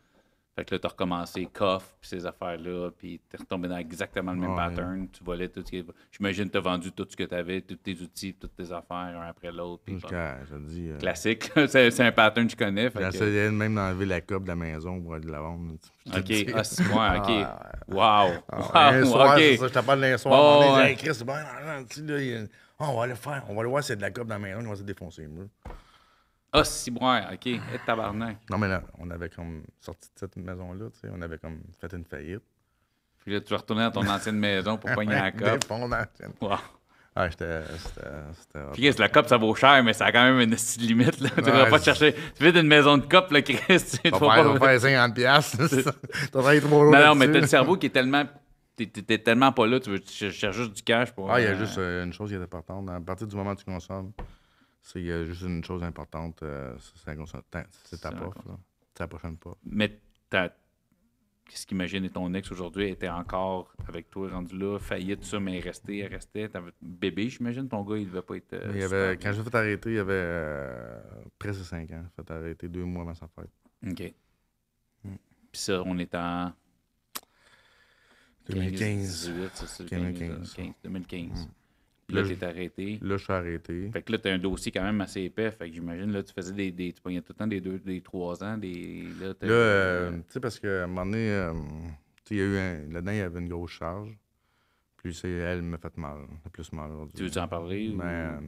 A: Fait que là, t'as recommencé coffre, puis ces affaires-là, puis t'es retombé dans exactement le même
B: Ouais.
A: pattern. Tu volais tout ce qui... J'imagine que t'as vendu tout ce que t'avais, tous tes outils, toutes tes affaires, un après l'autre.
B: te euh,
A: Classique, [laughs] c'est un pattern que je connais.
B: J'ai
A: que-
B: même d'enlever la coupe de la maison pour aller la vendre. Te
A: OK,
B: dis.
A: ah, c'est moi, OK.
B: Ah,
A: Wow,
B: Ah,
A: wow,
B: soir,
A: OK.
B: ça, je t'appelle un soir.
A: Oh,
B: on est,
A: ouais.
B: Chris, là, Ah, on va aller faire, on va aller voir c'est de la coupe dans la maison, on va se défoncer.
A: Ah, si, ouais, OK. Et tabarnak.
B: Non, mais là, on avait comme sorti de cette maison-là, tu sais, on avait comme fait une faillite.
A: Puis là, tu vas retourner dans ton ancienne maison pour [laughs] pogner la cop. Wow.
B: Ah, j'étais.
A: Puis la cop, ça vaut cher, mais ça a quand même une petite limite. Là. Tu
B: Ouais,
A: vas pas te chercher. Tu fais une maison de cop, là, Chris. Tu vas pas-
B: faire 50 piastres. [laughs] T'as travaillé trois jours
A: Non, non, mais t'as le cerveau qui est tellement. T'es tellement pas là, tu veux tu cherches juste du cash pour.
B: Ah, il y a
A: euh,
B: juste euh, une chose qui est importante. À partir du moment où tu consommes, c'est il y a juste une chose importante. euh, c'est ta- pof. C'est la prochaine pof.
A: Mais. Qu'est-ce qu'imagine ton ex aujourd'hui? Était encore avec toi rendu là, faillite, tout ça, mais restait, elle restait. T'avais bébé, j'imagine, ton gars, il devait pas être. euh,
B: Il avait, quand j'ai fait arrêter, il y avait euh, presque 5 ans. J'ai fait arrêter deux mois avant sa fête.
A: OK.
B: Mm.
A: Puis ça, on est en
B: 2015.
A: 18, c'est ça,
B: 2015.
A: 15, 2015.
B: Mm.
A: Puis là,
B: Là,
A: t'es arrêté.
B: Là, je suis arrêté.
A: Fait que là, t'as un dossier quand même assez épais. Fait que j'imagine, là, tu faisais des, des. Tu pognais tout le temps des deux, des trois ans, des. Là,
B: Là, euh, tu sais, parce qu'à un moment donné, euh, tu sais, il y a eu un. Là-dedans, il y avait une grosse charge. Puis c'est elle m'a fait mal. Plus mal aujourd'hui.
A: Tu veux en parler? ou-
B: Ben, euh,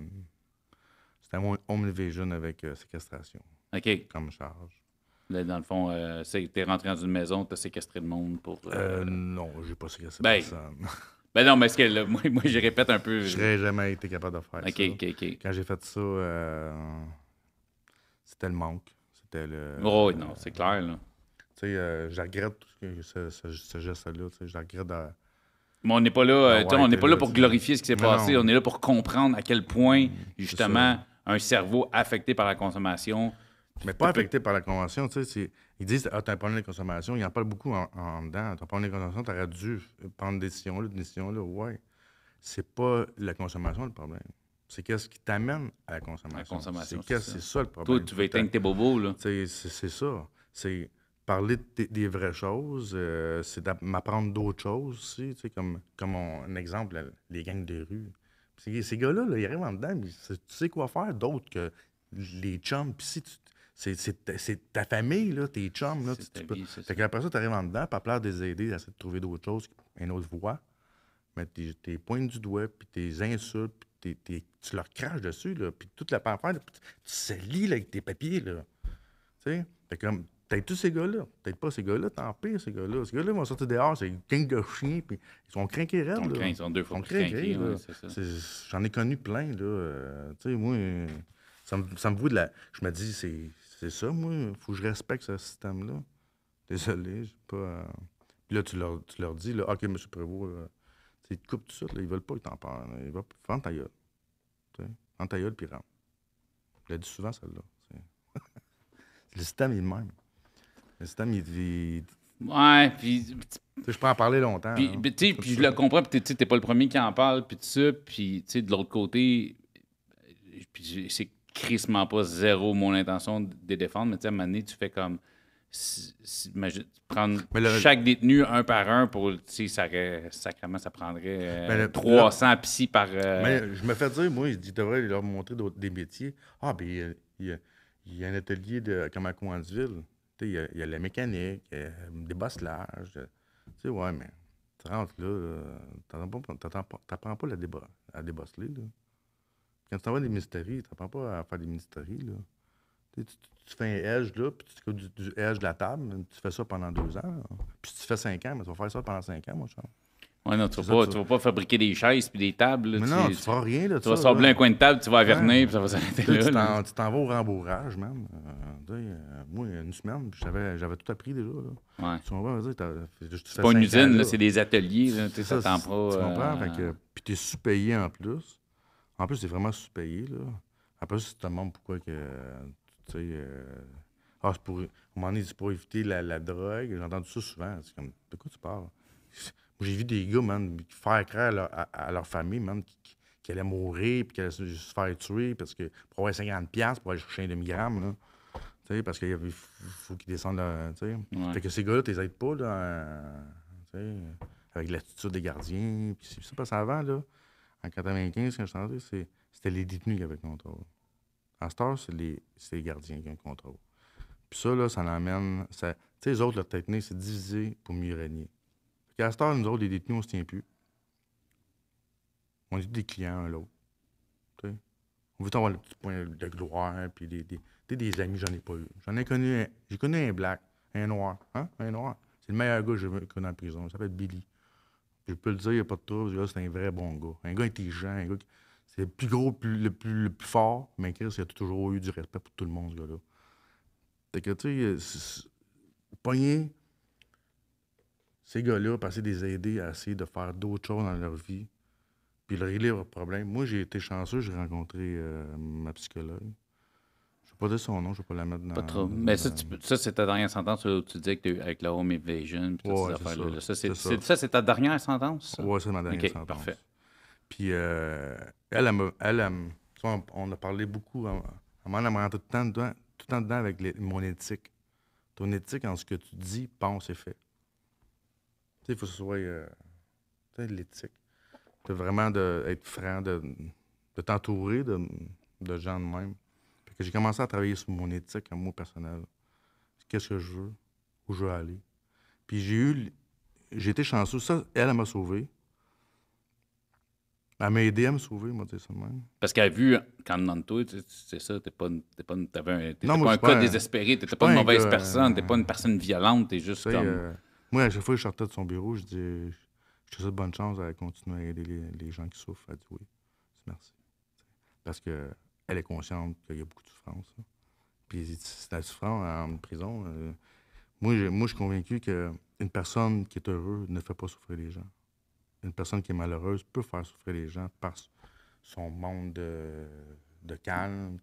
B: c'était mon home invasion avec euh, séquestration
A: OK.
B: comme charge.
A: Là, dans le fond, euh, t'es rentré dans une maison, t'as séquestré le monde pour. euh,
B: Euh, non, j'ai pas séquestré
A: ben,
B: personne. [laughs]
A: Ben non, mais est-ce que là, moi, moi, je répète un peu.
B: Je n'aurais jamais été capable de faire ça.
A: OK, OK.
B: Quand j'ai fait ça, euh, c'était le manque. C'était le.
A: Oh, oui, non, c'est clair, là.
B: Tu sais, euh, je regrette tout ce, que- ce, ce, ce geste-là. tu sais, Je regrette. de-
A: Mais on n'est pas là, euh,
B: Ah ouais,
A: on n'est pas là
B: là,
A: pour glorifier ce qui s'est passé.
B: non.
A: On est là pour comprendre à quel point,
B: c'est
A: justement, un cerveau affecté par la consommation.
B: Mais pas affecté par la convention. Tu sais, ils disent Ah, t'as un problème de consommation. Ils en parlent beaucoup en, en dedans. T'as un problème de consommation, t'aurais dû prendre une décision là, une décision là. Ouais. C'est pas la consommation le problème. C'est qu'est-ce qui t'amène à la consommation.
A: consommation,
B: C'est
A: ça.
B: le problème.
A: Toi, tu veux éteindre tes bobos, là.
B: C'est ça. C'est parler de des vraies choses, euh, c'est m'apprendre d'autres choses aussi, tu sais, comme, comme on- un exemple, la- les gangs de rue. Ces, ces gars-là, là, ils arrivent en dedans, mais tu sais quoi faire d'autre que les chums. Puis si tu- c'est ta, famille, là, tes chums. Là, tu- peux-
A: vie,
B: Fait
A: ça.
B: qu'après ça, tu arrives en dedans, puis après de les aider, d'essayer de trouver d'autres choses, une autre voie. Mais t'es t'es pointes du doigt, puis tes insultes, puis tu leur craches dessus, là, puis toute la puis tu tu salis là, avec tes papiers, là. Tu sais? Fait comme, peut-être tous ces gars-là? Peut-être pas ces gars-là, tant pis, ces gars-là. Ces gars-là vont sortir dehors, c'est une gang de chiens, puis ils sont craqués raides,
A: Ils sont
B: là.
A: craints, ils sont deux fois plus ouais,
B: J'en ai connu plein, là. euh, tu sais, moi, ça me, ça me vaut de la... Je me dis, c'est c'est ça, moi, faut que je respecte ce système-là. Désolé, j'ai pas... euh, Puis là, tu leur, tu leur dis, là, OK, M. Prévost, sais, ils te coupent tout ça, là, ils veulent pas que t'en parles. là. Ils vont prendre ta gueule. Prends ta gueule, puis rentre. Je l'ai dit souvent, celle-là. [laughs] le système, il est le même. Le système, il... il-
A: Ouais, puis
B: tu sais, je peux en parler longtemps.
A: Puis,
B: hein.
A: puis, sais, puis je le comprends, puis tu sais, t'es pas le premier qui en parle, puis tout ça, puis tu sais, de l'autre côté, euh, c'est crissement pas zéro mon intention de les défendre, mais tu sais, à un moment donné, tu fais comme, si- prendre
B: le-
A: chaque détenu un par un pour, tu sais, ça sacrément, ça prendrait euh,
B: Mais le-
A: 300 psy par... euh,
B: Mais je me fais dire, moi, il devrait leur montrer des métiers. Ah, ben, il y a, il y a- il y a un atelier de, comme à. Tu sais, il y, a, il y a la mécanique, il y a des bosselages. euh, Tu sais, ouais, mais tu rentres là, t'apprends pas, pas, à, déba- à débosseler, là. Quand tu t'en vas des mystéries, t'apprends pas à faire des mystéries, là. Tu, tu- tu fais un edge, là, puis tu coupes du, du edge de la table, tu fais ça pendant deux ans. là. Puis si tu fais cinq ans, mais tu vas faire ça pendant cinq ans, mon cher.
A: ouais, non, tu
B: c'est
A: vas,
B: tu-
A: tu vas pas fabriquer des chaises puis des tables. là,
B: Mais
A: tu-
B: non, tu
A: tu,
B: feras rien, là,
A: tu vas sabler un coin de table, tu vas averner, puis ça va s'arrêter
B: Tu
A: là.
B: tu t'en- tu vas au rembourrage, même. Euh, tu euh, moi, une semaine, j'avais, tout appris déjà. Là.
A: Ouais.
B: Tu comprends? Je tu fais
A: C'est pas une usine, c'est des ateliers, là, tu ça.
B: Tu comprends?
A: euh,
B: puis t'es sous-payé en plus. En plus, c'est vraiment sous-payé. Là. Après, tu te demandes pourquoi que. Tu sais. euh, ah, c'est pour. Donné, c'est pour éviter la, la drogue. J'ai entendu ça souvent. C'est comme, de quoi tu parles? Moi, j'ai vu des gars, man, faire croire à leur, à- à leur famille, man, qui, qui- mourir, puis qui allaient se faire tuer parce que pour avoir 50$ pour aller chercher un demi-gramme, là. Tu sais, parce qu'il faut qu'ils descendent là, tu sais.
A: Ouais.
B: Fait que ces gars-là, tu les aides pas, là, tu sais, avec l'attitude des gardiens. Puis c'est ça, parce qu'avant, là, en 95, quand je c'était les détenus qui avaient le contrôle. En ce temps, c'est les, gardiens qui ont le contrôle. Puis ça, là, ça l'emmène. Tu sais, les autres, leur technique, c'est diviser pour mieux régner. Fait qu'à ce temps, nous autres, les détenus, on se tient plus. On est des clients un à l'autre. On veut avoir le petit point de gloire, puis des, des, sais, des amis, j'en ai pas eu. J'en ai connu un. J'ai connu un black, un noir. Hein? Un noir. C'est le meilleur gars que j'ai connu en prison. Il s'appelle Billy. Je peux le dire, il n'y a pas de trouble. C'est un vrai bon gars. Un gars intelligent, un gars qui c'est le plus gros, le, plus, le plus fort, mais Chris, il a toujours eu du respect pour tout le monde, ce gars-là. Fait que, tu sais, pogner ces gars-là, passer des aider à essayer de faire d'autres choses dans leur vie, puis de régler leurs problèmes. Moi, j'ai été chanceux, j'ai rencontré euh, ma psychologue. Pas dire son nom, je ne vais pas la mettre dans.
A: Pas trop. Mais ça, ça c'est ta dernière sentence où tu disais que avec la home invasion.
B: Ouais, ça,
A: ça c'est ta dernière sentence?
B: Oui, c'est ma dernière
A: okay,
B: sentence.
A: Parfait.
B: Puis euh, elle, elle, elle, on a parlé beaucoup. Elle m'a tout le temps dedans, tout le temps dedans avec mon éthique. Ton éthique en ce que tu dis, pense et fais. Tu sais, il faut que ce soit euh, l'éthique. De vraiment de, être franc, de, de t'entourer de, de, gens de même. Que j'ai commencé à travailler sur mon éthique, en moi personnel. Qu'est-ce que je veux, où je veux aller? Puis j'ai eu, j'ai été chanceux. Ça, elle, elle m'a sauvé. Elle m'a aidé à me sauver, moi, dire ça même.
A: Parce qu'elle a vu, quand dans toi, c'est ça, t'es pas, t'es pas, t'avais un, t'étais pas un cas désespéré, t'étais pas, une mauvaise personne, t'es pas une personne violente, t'es juste comme... Euh,
B: moi, à chaque fois que je sortais de son bureau, je dis, je te souhaite bonne chance à continuer à aider les, gens qui souffrent. Elle dit oui, merci. Parce qu'elle est consciente qu'il y a beaucoup de souffrance. Puis c'est la souffrance en prison. Euh, moi, moi, je suis convaincu qu'une personne qui est heureuse ne fait pas souffrir les gens une personne qui est malheureuse peut faire souffrir les gens par son monde de, calme.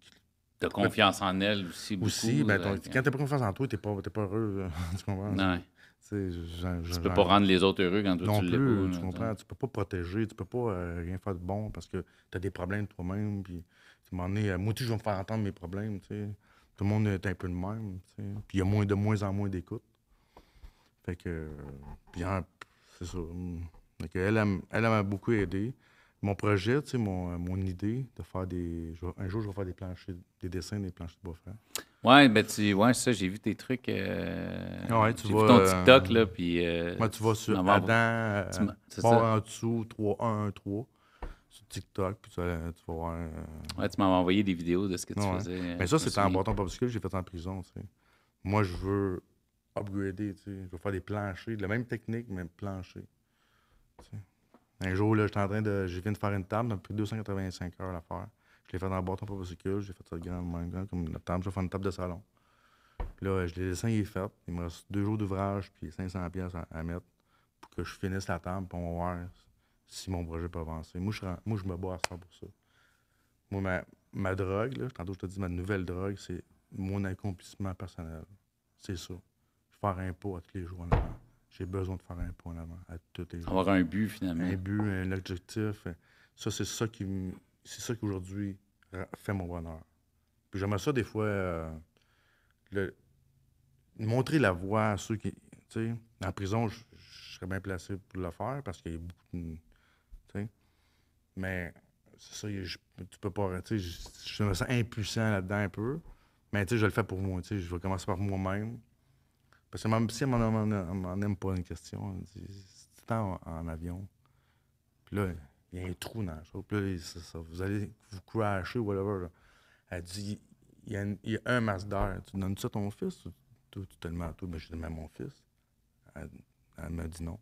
A: De confiance en elle aussi. Beaucoup,
B: aussi, ben, quand tu n'as pas confiance en toi, tu n'es pas, pas, heureux. [laughs] tu comprends?
A: Non. tu ne peux pas rendre les autres heureux quand toi,
B: non
A: tu
B: plus, tu comprends? Tu peux pas protéger, tu peux pas euh, rien faire de bon parce que tu as des problèmes toi-même. Puis, moment donné, euh, moi, je vais me faire entendre mes problèmes. Tout le monde est un peu le même. Puis il y a moins, de moins en moins d'écoute. Fait que, puis c'est ça. Hmm. Donc, elle, elle m'a beaucoup aidé. Mon projet, mon, mon idée de faire des. Un jour, je vais faire des planchers, des dessins des planchers de bois
A: Ouais, ben tu ouais, ça, j'ai vu tes trucs. Euh,
B: ouais, tu
A: vois. ton TikTok, là, puis.
B: Euh, tu vas sur Adam, euh, en dessous, 3, 1, 1, 3, sur TikTok, puis tu vas, tu vas voir. Euh,
A: ouais, tu m'as envoyé des vidéos de ce que tu faisais.
B: Mais ben, ça, c'était en bâton que j'ai fait en prison, tu sais. Moi, je veux upgrader, tu sais. Je veux faire des planchers, de la même technique, mais planchers. Un jour, là, j'étais en train de. Je viens de faire une table, ça m'a pris 285 heures à faire. Je l'ai fait dans le bâton sécurité, j'ai fait ça grand, même comme une table. Je vais faire une table de salon. Puis là, je l'ai dessin, il est fait. Il me reste deux jours d'ouvrage, puis 500 pièces à, mettre pour que je finisse la table, pour on va voir si mon projet peut avancer. Moi, je, moi, je me bats à ça pour ça. Moi, ma, ma drogue, là, tantôt, je te dis, ma nouvelle drogue, c'est mon accomplissement personnel. C'est ça. Faire un pot à tous les jours en avant. J'ai besoin de faire un point en avant à tous les jours.
A: Avoir un but, finalement.
B: Un but, un objectif. Ça, c'est ça qui c'est ça qui aujourd'hui fait mon bonheur. Puis j'aimerais ça des fois euh, le, montrer la voie à ceux qui. Tu sais, en prison, je, serais bien placé pour le faire parce qu'il y a beaucoup de. Mais c'est ça, tu peux pas. Je, je me sens impuissant là-dedans un peu. Mais je le fais pour moi. Je vais commencer par moi-même. Parce que même si elle m'en aime pas une question, elle dit c'est en, en avion. Puis là, il y a un trou dans la chose. Puis là, ça, vous allez vous crasher ou whatever. Elle dit il y, a il y a un masque d'air. Tu donnes ça à ton fils ou tu, te le mets à toi? Ben, Je donne à mon fils. Elle, m'a dit non.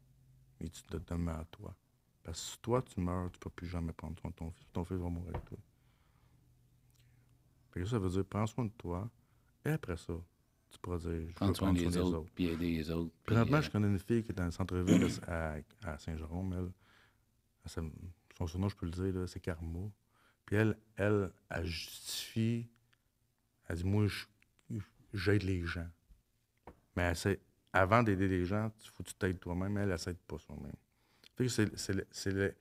B: Mais tu te le donnes à toi. Parce que si toi, tu meurs, tu ne peux plus jamais prendre soin de ton fils. Ton fils va mourir avec toi. Fait ça veut dire prends soin de toi. Et après ça, tu pourras dire, je
A: prendre soin des, autres, Puis aider les autres.
B: Présentement, je euh, connais une fille qui est dans le centre-ville à, à Saint-Jérôme. Elle, son surnom, je peux le dire, c'est Carmo. Puis elle, elle, elle justifie, elle dit, moi, j'aide les gens. Mais elle avant d'aider les gens, il faut que tu t'aides toi-même. Elle, elle ne s'aide pas soi-même. C'est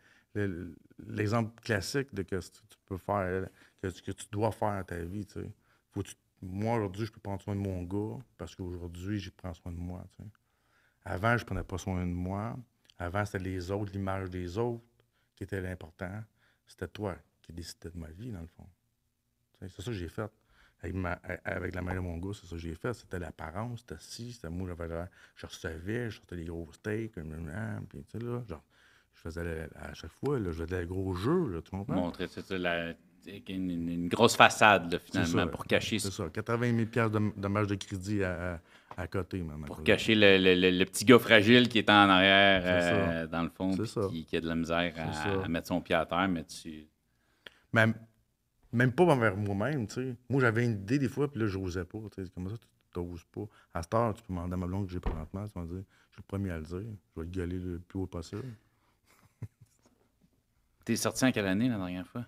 B: l'exemple classique de ce que tu peux faire, que, que tu dois faire dans ta vie. Tu moi, aujourd'hui, je peux prendre soin de mon gars parce qu'aujourd'hui, je prends soin de moi. Avant, je ne prenais pas soin de moi. Avant, c'était les autres, l'image des autres qui était l'important. C'était toi qui décidais de ma vie, dans le fond. C'est ça que j'ai fait. Avec, la mère de mon gars, c'est ça que j'ai fait. C'était l'apparence, c'était si, c'était moi, j'avais je recevais, je sortais des gros steaks, puis tu sais, là, genre, je faisais à chaque fois, là, je faisais des gros jeux, là, tu comprends?
A: Montrer, la, avec une, une- une grosse façade, là,
B: C'est
A: finalement,
B: ça.
A: pour cacher,
B: C'est ça. 80 000 piastres de, de marge de crédit à, à, à côté, à
A: pour cacher le, le- le- le petit gars fragile qui est en arrière,
B: C'est
A: euh, dans le fond,
B: C'est ça.
A: qui, qui a de la misère à,
B: C'est ça.
A: à mettre son pied à terre, mais tu...
B: même pas envers moi-même, tu sais. Moi, j'avais une idée des fois, puis là, je n'osais pas. tu sais. Comme ça, tu n'oses pas. À cette heure, tu peux demander à ma blonde que j'ai présentement, tu vas me dire, je suis le premier à le dire. Je vais le gueuler le plus haut possible. [laughs]
A: T'es sorti en quelle année la dernière fois?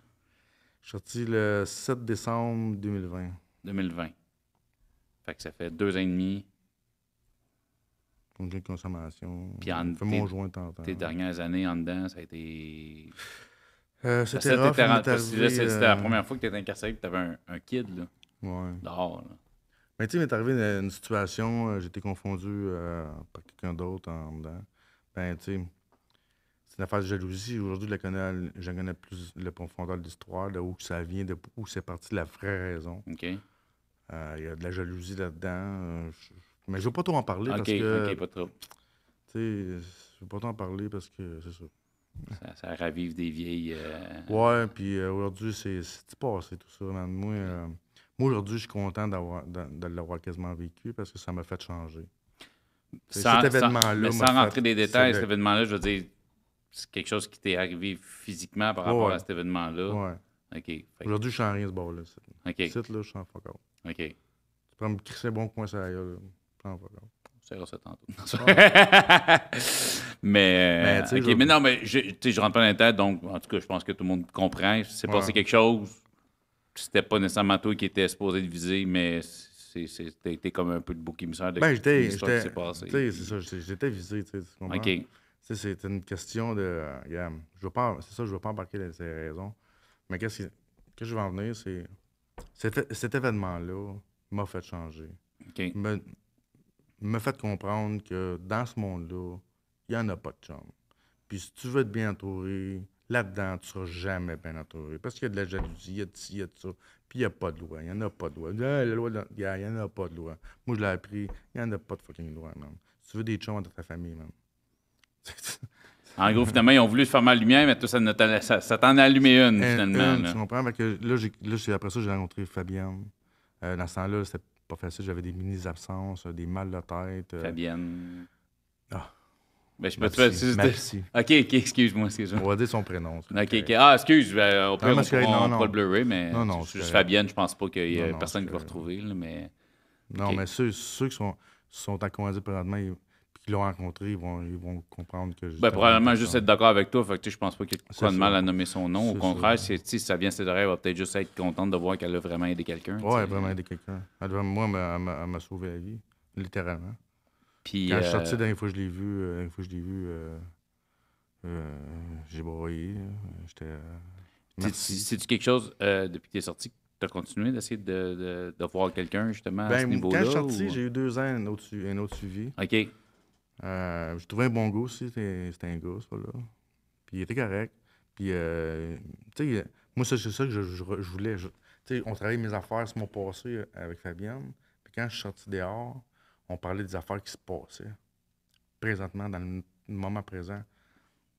B: Je suis sorti le 7 décembre 2020.
A: 2020. Fait que ça fait deux ans et demi.
B: Congé de consommation.
A: Puis en-
B: Fais mon joint.
A: Tes dernières années en dedans, ça a été.
B: Euh, c'était rough,
A: la
B: euh,
A: première fois que tu étais incarcéré et que tu avais un, un kid là,
B: Ouais.
A: dehors. là.
B: Mais tu sais, il m'est arrivé une, une situation, euh, été confondu euh, par quelqu'un d'autre en dedans. Ben, tu sais, c'est une affaire de jalousie. Aujourd'hui, je connais, je connais plus le profondeur de l'histoire, de où ça vient, de où c'est parti la vraie raison.
A: OK.
B: Il y a de la jalousie là-dedans. je- mais je veux pas trop en parler
A: OK,
B: parce que,
A: OK, pas trop.
B: tu sais, je veux pas trop en parler parce que c'est ça.
A: Ça, ça ravive des vieilles. euh,
B: Ouais, puis euh, aujourd'hui, c'est c'est passé tout ça, man? Moi, euh, moi aujourd'hui, je suis content de, l'avoir quasiment vécu parce que ça m'a fait changer.
A: Sans-
B: cet événement-là
A: mais
B: m'a
A: sans
B: fait-
A: rentrer des détails, cet événement-là, je veux dire, c'est quelque chose qui t'est arrivé physiquement par rapport
B: Ouais.
A: à cet événement-là.
B: Ouais.
A: OK.
B: Aujourd'hui, je suis en rien ce bord-là.
A: OK.
B: Ici, là, je suis en fuck out.
A: OK.
B: Tu peux me crisser bon coin sur la gueule. Je suis en fuck out.
A: On verra ça tantôt. [laughs] mais,
B: Mais,
A: euh,
B: tu sais,
A: ok,
B: je-
A: mais non, mais je, je rentre pas dans la tête, donc en tout cas, je pense que tout le monde comprend. C'est passé
B: Ouais.
A: quelque chose. C'était pas nécessairement toi qui étais supposé de viser, mais c'est, c'est, t'as été comme un peu le bouc émissaire de
B: Ben, j'étais.
A: qui s'est
B: sais, c'est ça, j'étais- visé, tu comprends?
A: OK.
B: C'était une question de. euh, regarde, je veux pas, c'est ça, je veux pas embarquer dans ces raisons. Mais qu'est-ce que, que je veux en venir, c'est. Cet, cet événement-là m'a fait changer. Me, me fait comprendre que dans ce monde-là, il n'y en a pas de chum. Puis si tu veux être bien entouré, là-dedans, tu seras jamais bien entouré. Parce qu'il y a de la jalousie, il y a de ci, il y a de ça. Puis il n'y a pas de loi. Il n'y en a pas de loi. Ah, la loi, de- il n'y en a pas de loi. Moi, je l'ai appris. Il n'y en a pas de fucking loi, man. Si tu veux des chums dans ta famille, man. [laughs]
A: En gros, finalement, ils ont voulu se faire ma lumière, mais toi, ça, ne t'en a allumé une,
B: Un-
A: finalement. là.
B: tu comprends? Que là, là, après ça, j'ai rencontré Fabienne. Euh, dans ce temps-là, c'était pas facile. J'avais des mini-absences, euh, des mal de tête. euh,
A: Fabienne.
B: Ah.
A: Ben, je peux te
B: Merci,
A: faire.
B: merci.
A: OK, OK, excuse-moi, excuse-moi.
B: On va dire son prénom.
A: OK. OK. Ah, excuse, ben, on
B: non,
A: on
B: non.
A: pourra le blurrer, mais
B: Non, non,
A: juste. Fabienne, je pense pas qu'il y ait personne qui va retrouver, là, mais...
B: Non, mais ceux, ceux qui sont, sont conduite présentement, ils, qui l'ont rencontré, ils vont, ils vont comprendre que.
A: Ben, probablement juste être d'accord avec toi. Fait que, je pense pas qu'il y ait de mal à nommer son nom. Au contraire, si ça vient de ses oreilles, elle va peut-être juste être contente de voir qu'elle a vraiment aidé quelqu'un. tu
B: Ouais,
A: sais.
B: vraiment aider quelqu'un. Elle Moi, elle m'a- elle elle sauvé la vie, littéralement.
A: Puis,
B: Quand je suis
A: euh,
B: sorti, la dernière fois que je l'ai vu, euh, la dernière fois que je l'ai vu, euh, j'ai broyé. J'étais.
A: c'est-tu quelque chose, depuis que tu es sorti, tu as continué d'essayer de, de, de voir quelqu'un, justement, à ce
B: Ben,
A: niveau-là?
B: quand je suis sorti,
A: ou-
B: j'ai eu deux ans, un autre, un autre suivi.
A: OK.
B: Euh, j'ai trouvé un bon gars aussi, c'était un gars, ça, là. Puis il était correct. Puis, euh, tu sais, moi, c'est ça que je, je- voulais. tu sais, on travaillait mes affaires sur mon passé euh, avec Fabienne. Puis quand je suis sorti dehors, on parlait des affaires qui se passaient présentement, dans le moment présent.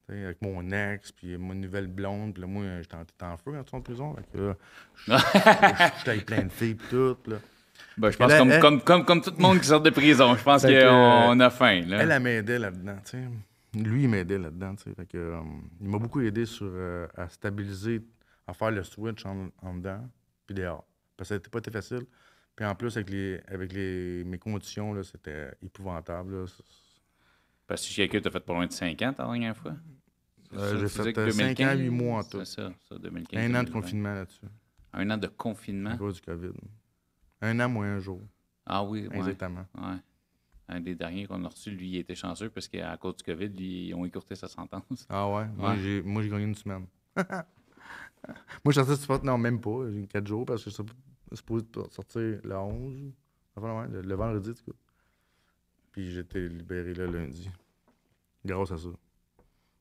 B: Avec mon ex, puis mon nouvelle blonde. Puis là, moi, j'étais en, feu quand tu en prison. Fait que là, j'étais avec plein de filles, puis tout. Là.
A: Ben, je pense comme,
B: elle-
A: comme, comme, comme tout le monde qui sort de prison. Je pense qu'on a faim. Là.
B: Elle, elle m'aidait là-dedans, tu sais. Lui, il m'aidait là-dedans, euh, il m'a beaucoup aidé sur, euh, à stabiliser, à faire le switch en, en dedans, puis dehors. Parce que ça n'était pas été facile. Puis en plus, avec, les, avec les, mes conditions, c'était épouvantable. là.
A: Parce que chez quelqu'un, tu as fait pas loin de 5 ans ta dernière fois?
B: Euh, j'ai fait,
A: disais que
B: euh, cinq ans,
A: 2015,
B: huit mois en tout.
A: C'est ça, ça, 2015.
B: Un an de
A: 2020.
B: confinement là-dessus,
A: Un an de
B: à
A: confinement.
B: cause du COVID. Un an moins un jour,
A: Ah oui, ouais.
B: exactement.
A: ouais. Un des derniers qu'on a reçu, lui, il était chanceux parce qu'à cause du COVID, lui, ils ont écourté sa sentence.
B: Ah ouais? Moi,
A: Ouais.
B: j'ai, moi, j'ai gagné une semaine. [laughs] moi, je suis sorti, cette non, même pas. J'ai eu quatre jours parce que je suis supposé sortir le 11, enfin, le, le vendredi, du coup. Puis j'étais libéré le lundi. Grâce à ça.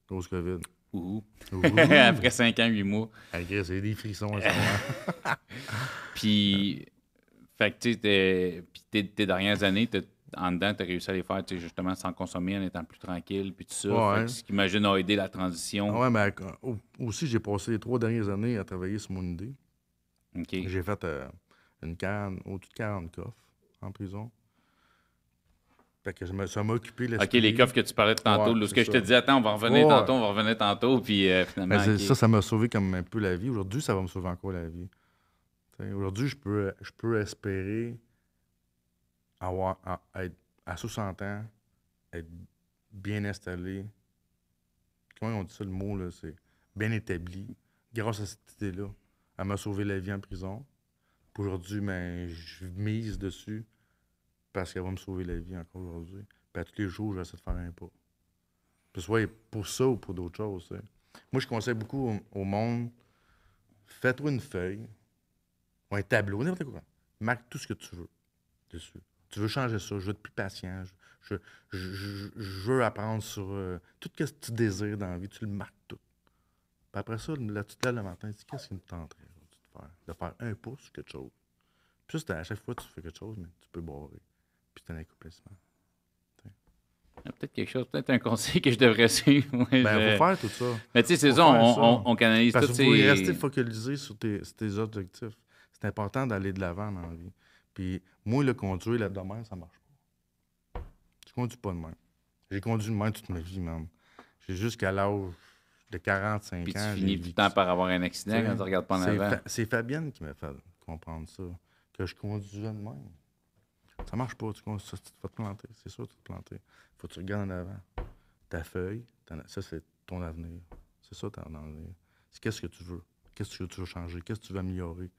B: Grosse COVID.
A: Ouh.
B: Ouh. [laughs]
A: Après 5 ans, 8 mois.
B: C'est des frissons à ce [laughs] moment.
A: Puis, fait que, tu sais, t'es- puis tes, dernières années, en dedans, tu as réussi à les faire, justement, sans consommer, en étant plus tranquille, puis tout ça.
B: Ouais.
A: Ce qui, imagine, a aidé la transition.
B: Ah ouais, mais au- aussi, j'ai passé les trois dernières années à travailler sur mon idée.
A: OK.
B: J'ai fait euh, une 40, au-dessus de 40 coffres en prison. Fait que je me, ça m'a occupé
A: OK, les coffres que tu parlais de tantôt.
B: Ouais,
A: là, ce que je te disais, attends, on va revenir
B: Ouais.
A: tantôt, on va revenir tantôt, puis euh, finalement.
B: Ben. Ça, ça m'a sauvé comme un peu la vie. Aujourd'hui, ça va me sauver encore la vie. Aujourd'hui, je peux, je peux espérer avoir, à, être à 60 ans, être bien installé. Comment on dit ça le mot, là? C'est bien établi. Grâce à cette idée-là. Elle m'a sauvé la vie en prison. Aujourd'hui, ben, je mise dessus parce qu'elle va me sauver la vie encore aujourd'hui. Puis à tous les jours, j'essaie de faire un pas. Que ce soit pour ça ou pour d'autres choses. Moi, je conseille beaucoup au, au monde fais-toi une feuille ou un tableau, n'importe quoi. Marque tout ce que tu veux dessus. Tu veux changer ça, je veux être plus patient, je, je, je- je- je veux apprendre sur euh, tout ce que tu désires dans la vie, tu le marques tout. Puis après ça, là, tu te lèves le matin, tu dis qu'est-ce qui me tenterait de faire? De faire un pouce sur quelque chose? Puis ça, à chaque fois que tu fais quelque chose, mais tu peux boire. Puis c'est un accomplissement.
A: Peut-être quelque chose, peut-être un conseil que je devrais suivre. Ouais,
B: Ben,
A: je-
B: faut faire tout ça.
A: Mais tu sais, c'est ça, on, on- on canalise
B: Parce
A: tout.
B: que vous pouvez rester focalisé sur tes, sur tes objectifs. C'est important d'aller de l'avant dans la vie. Puis moi, le conduire là de même, ça marche pas. Je conduis pas de même. J'ai conduit de même toute ma vie, man. J'ai jusqu'à l'âge de 45
A: Puis tu
B: ans. j'ai
A: finis tout le temps par avoir un accident quand tu regardes pas en avant.
B: Fa- C'est Fabienne qui m'a fait comprendre ça. Que je conduisais de même. Ça marche pas. Tu, con- ça, tu vas te planter. C'est sûr, tu te planter. Faut que tu regardes en avant. Ta feuille, ça, c'est ton avenir. C'est ça, ton avenir. C'est qu'est-ce que tu veux? Qu'est-ce que tu veux changer? Qu'est-ce que tu veux améliorer?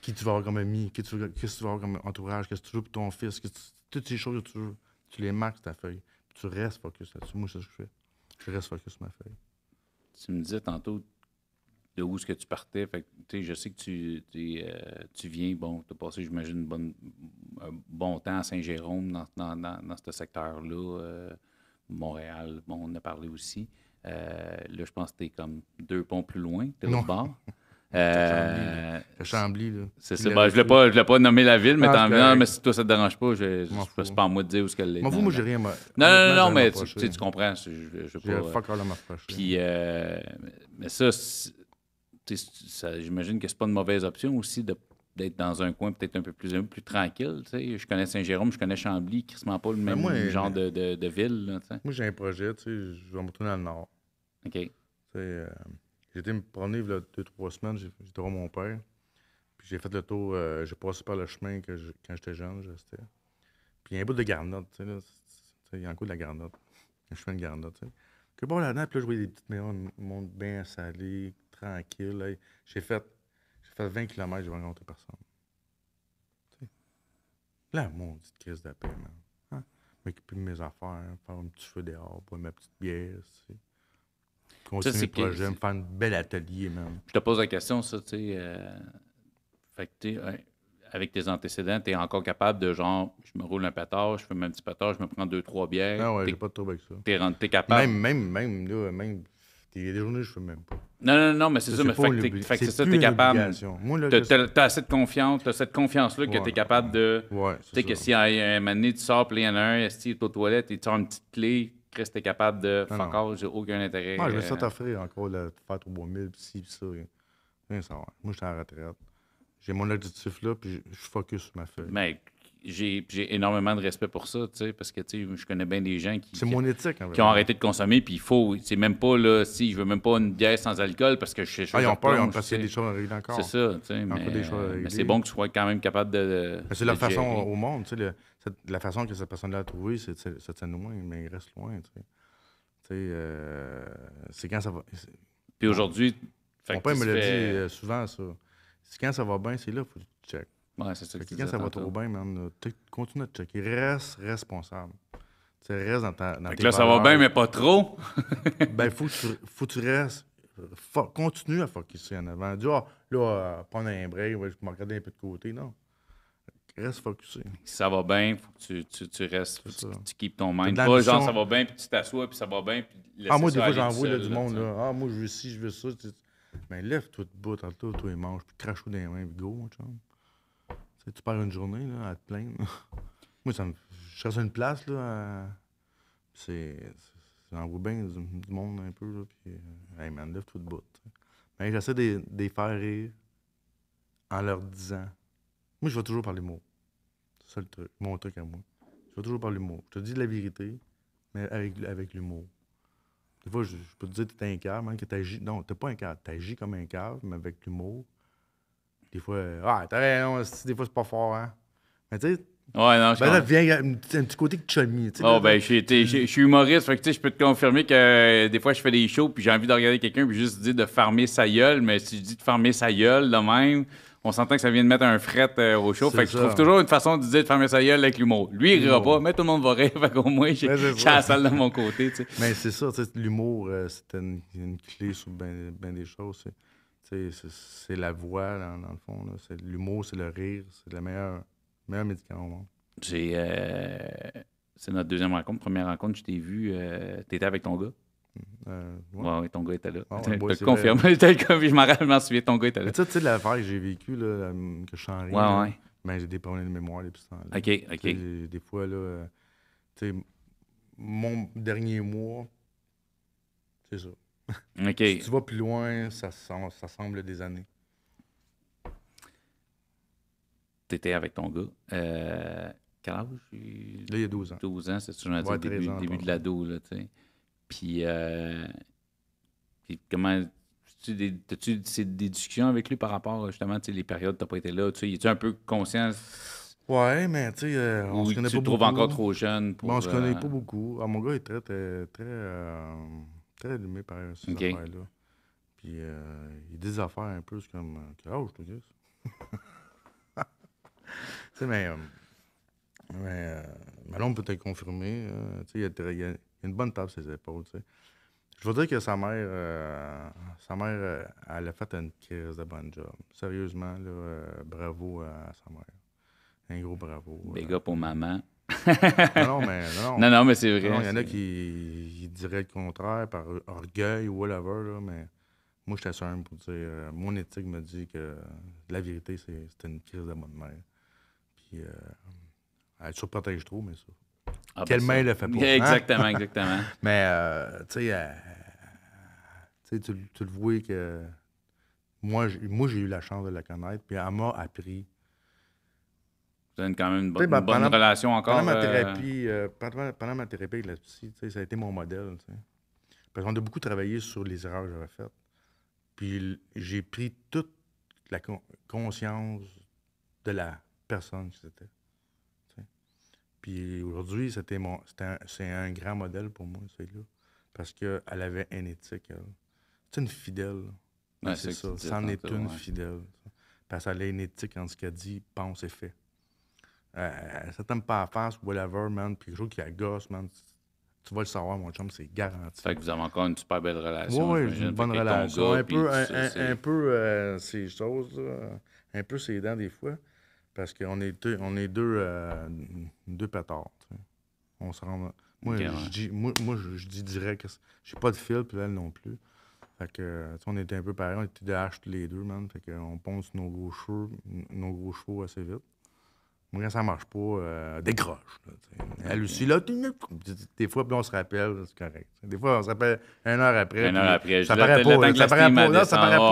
B: Qui tu vas avoir comme ami. Qu'est-ce que tu qu'est-ce que tu vas avoir comme entourage. Qu'est-ce que tu veux pour ton fils. que tu- toutes ces choses que tu veux. Tu les marques sur ta feuille. Puis tu restes focus là-dessus. Moi, c'est ce que je fais. Je reste focus sur ma feuille.
A: Tu me disais tantôt de où est-ce que tu partais. Fait que, je sais que tu, tu, euh, tu viens, bon, tu as passé, j'imagine, bonne- un bon temps à Saint-Jérôme, dans, dans, dans, dans ce secteur-là. euh, Montréal, bon, on en a parlé aussi. Euh, là, je pense que tu es comme deux ponts plus loin, tu es l'autre bord. [laughs] Euh,
B: Chambly, là?
A: c'est
B: Qui
A: ça. Ben, je ne voulais, voulais pas nommer la ville, mais
B: Ah,
A: tant mieux. Non, mais si toi, ça te dérange pas, je,
B: fous.
A: pas à moi de dire où ce qu'elle est.
B: Fous,
A: dans-
B: moi, j'ai rien
A: Non, non, non,
B: j'ai
A: mais tu, tu comprends. Je,
B: J'ai
A: pas-. Puis, euh, mais ça, ça, j'imagine que c'est pas une mauvaise option aussi de- d'être dans un coin peut-être un peu plus, un peu plus tranquille. Je connais Saint-Jérôme, je connais Chambly, crissement pas le même
B: moi,
A: genre de, de, de ville. là.
B: Moi, j'ai un projet, je vais me retourner dans le Nord.
A: OK.
B: Euh, j'ai été me promener il y a deux, trois semaines, j'ai- j'étais voir mon père. Puis j'ai fait le tour, euh, j'ai passé par le chemin que quand j'étais jeune, je restais. Puis il y a un bout de garnotte, tu sais, Il y a un coup de la garnotte. Un chemin de garnotte, tu sais. Que bon, là-dedans, puis là, je voyais des petites maisons, un monde bien installé, tranquille. J'ai fait, fait 20 km, j'ai rencontré personne. Mon petite crise de paix, man. Hein? M'occuper de mes affaires, faire un petit feu dehors, boire ma petite bière, tu sais. Continuer le projet, me faire un bel atelier, man.
A: Je te pose la question, ça, tu sais. euh, fait que, tu sais, avec tes antécédents, tu es encore capable de genre, je me roule un pétard, je fais mon petit pétard, je me prends deux, trois bières.
B: Ah ouais,
A: t'es,
B: j'ai pas de trouble avec ça.
A: t'es t'es capable.
B: Même, même, même, là, même, il y a des journées, je fais même pas.
A: Non, non, non, mais c'est ça. Mais fait que, t'es- c'est ça, es
B: une
A: capable.
B: Moi, là,
A: T'as, assez de confiance, t'as cette confiance-là que tu es
B: Ouais.
A: capable de.
B: Ouais,
A: Tu sais que si à un moment donné, tu sors, puis il y en a un, est aux toilettes, et tu as une petite clé, Chris, t'es capable de.
B: Non,
A: Fuck all, j'ai aucun intérêt.
B: Moi, je me
A: euh,
B: suis fait offrir encore de faire 3000, puis ci, puis ça. Rien savoir. Moi, j'étais la retraite. J'ai mon objectif là, puis je focus sur ma feuille.
A: Mais j'ai, énormément de respect pour ça, tu sais, parce que tu sais, je connais bien des gens qui,
B: C'est
A: qui-
B: mon éthique, en
A: qui ont arrêté de consommer, puis il faut. C'est même pas, là, si je veux même pas une bière sans alcool, parce que je sais
B: Ah, ils ont peur, ils ont a des choses à régler encore.
A: C'est ça, tu sais. Mais, euh, mais c'est bon que tu sois quand même capable de.
B: Mais c'est la façon au monde, tu sais, le- la façon que cette personne-là a trouvé, c'est c'est de loin, mais il reste loin, tu sais. Tu sais, euh, c'est quand ça va.
A: Puis aujourd'hui.
B: Mon père me l'a dit euh, souvent, ça. C'est quand ça va bien, c'est là qu'il faut que tu check.
A: Ouais, c'est ça que
B: que quand ça va
A: tantôt.
B: trop bien, man, continue de checker. Reste responsable. Tu sais, reste dans ta. Dans
A: Fait
B: tes
A: là, ça va bien, mais pas trop? [laughs]
B: Ben, faut que tu, faut que tu restes. continue à focusser en avant. Dis, ah, là, euh, prendre un break, je vais me regarder un peu de côté. Non. Reste focusé.
A: Si ça va bien, faut que tu, tu, tu restes, tu, tu keep ton mind.
B: De
A: Pas genre ça va bien, puis tu t'assois, puis ça va bien, puis
B: Ah, moi, des fois,
A: aller
B: j'en
A: tout
B: vois là,
A: seul,
B: du monde. Là. Ah, moi, je veux ci, je veux ça. Mais lève-toi debout, tantôt, toi, et mange, puis crache dans les mains, puis go, mon chum. Tu perds une journée là, à te plaindre. [laughs] moi, ça me... je cherche une place, là. à- C'est. J'en vois bien du, du monde un peu, là. Puis, euh, hey man, lève-toi debout. tu sais. Mais j'essaie de, de les faire rire en leur disant. Moi, je vais toujours parler mots. C'est ça le truc, mon truc à moi. Je vais toujours parler mots. Je te dis la vérité, mais avec, avec l'humour. Des fois, je, je peux te dire que t'es un cave, même que t'agis. Non, t'es pas un cave. T'agis comme un cave, mais avec l'humour. Des fois, euh, ah, t'as raison, des fois, c'est pas fort, hein. Mais tu sais,
A: Ouais, non, je
B: ben là, vient un, petit- un petit côté chummy. tu sais,
A: Oh, ben, je suis- humoriste, fait que, tu sais, je peux te confirmer que euh, des fois, je fais des shows, puis j'ai envie de regarder quelqu'un, puis juste dire de farmer sa gueule, mais si je dis de farmer sa gueule de même, on s'entend que ça vient de mettre un fret euh, au show. Fait que je trouve toujours une façon de dire de farmer sa gueule avec l'humour. Lui, il rira pas, mais tout le monde va rire, fait qu'au moins, j'ai
B: Ben,
A: la salle de mon côté.
B: Mais c'est ça, l'humour, euh, c'est une, une clé sur bien des choses. c'est- la voix, dans, dans le fond. L'humour, c'est le rire. C'est le meilleur, meilleur médicament au monde.
A: J'ai. euh, c'est notre deuxième rencontre. Première rencontre, je t'ai vu. Euh, T'étais avec ton gars.
B: Euh, ouais.
A: Ouais, ton gars était là.
B: Ah ouais.
A: T'as le confirmé. Je m'en rappelle, je m'en souviens, ton gars était là.
B: Tu sais, l'affaire que j'ai vécue, là, que je suis en rire,
A: Ouais,
B: ben, j'ai des problèmes de mémoire depuis ce temps-là.
A: OK, OK.
B: Des fois, là, euh, tu sais, mon dernier mois, c'est ça.
A: OK.
B: Si tu vas plus loin, ça, sem- ça semble des années.
A: T'étais avec ton gars. Euh, quel âge?
B: Là, il y a 12 ans.
A: 12 ans, c'est je veux dire,
B: Ouais,
A: début,
B: 13 ans,
A: début de l'ado, là, tu sais. Puis, euh, puis comment... as-tu des- T'as-tu ces- des discussions avec lui par rapport, justement, tu sais, les périodes où t'as pas été là? Tu sais, es-tu un peu conscient?
B: Ouais, mais tu sais, euh, on se
A: tu
B: connaît
A: te
B: pas
A: trouves
B: beaucoup.
A: encore trop jeune pour...
B: Bon, on se connaît pas beaucoup. Ah, mon gars est très, très, très, euh, très allumé par ces
A: Ok.
B: affaires-là. Puis euh, il dit des affaires un peu, c'est comme. Quel âge, toi, Chris? Tu sais, mais. euh, mais euh, Malone peut te confirmer. tu sais, il y a il y, a une bonne table sur ses épaules, tu sais. Je veux dire que sa mère, euh, sa mère, euh, elle a fait une crise de bonne job. Sérieusement, là, euh, bravo à sa mère. Un gros bravo.
A: Des
B: euh.
A: gars pour maman.
B: Non, non, mais [laughs] non.
A: Non, non, mais c'est vrai.
B: Il y en a qui diraient le contraire par orgueil ou whatever, là, mais moi, j'étais simple pour dire. euh, mon éthique me dit que la vérité, c'est une crise de bonne mère. Puis, euh, elle surprotège trop, mais ça.
A: Ah, ben
B: Quelle
A: ça.
B: main le fait pas, hein?
A: Exactement, [laughs] exactement.
B: Mais, euh, tu sais, euh, tu le vois que. Moi, j'ai- moi, j'ai eu la chance de la connaître, puis elle m'a appris.
A: Vous avez quand même une
B: ben,
A: une bonne
B: pendant-
A: relation encore.
B: Pendant ma
A: euh,
B: thérapie, euh, pendant, pendant ma thérapie avec la psy, ça a été mon modèle. Parce qu'on a beaucoup travaillé sur les erreurs que j'avais faites. Puis j'ai pris toute la con- conscience de la personne que c'était. Puis aujourd'hui, c'était mon, un- c'est un grand modèle pour moi, celui-là. Parce qu'elle avait une éthique, elle. C'est une fidèle.
A: Ouais,
B: c'est ça. C'en est
A: tantôt,
B: une
A: ouais.
B: fidèle. Parce qu'elle a une éthique en ce qu'elle dit, pense et fait. Euh, ça t'aime pas à face, whatever, man. Puis quelque chose qui agace, man. tu- vas le savoir, mon chum, c'est garanti.
A: Fait que vous avez encore une super belle relation.
B: oui, une bonne relation.
A: gars,
B: un, peu,
A: tout
B: un, peu euh, ces choses, là, un peu ses dents des fois. Parce qu'on est deux, on est deux, euh, deux pétards. tu sais. On se rend. Moi, je dis, moi, moi, je, dis direct que j'ai pas de fil, puis elle non plus. Fait que, euh, on était un peu pareil, on était de hache tous les deux, man. Fait qu'on ponce nos gros cheveux, nos gros chevaux assez vite. Moi, quand ça marche pas, euh, décroche. là. Elle aussi, là, des fois, puis on se rappelle, c'est correct. Des fois, on se rappelle une heure après.
A: Une heure après,
B: Ça
A: je-
B: paraît pas. Ça paraît pas. Non, ça paraît pas.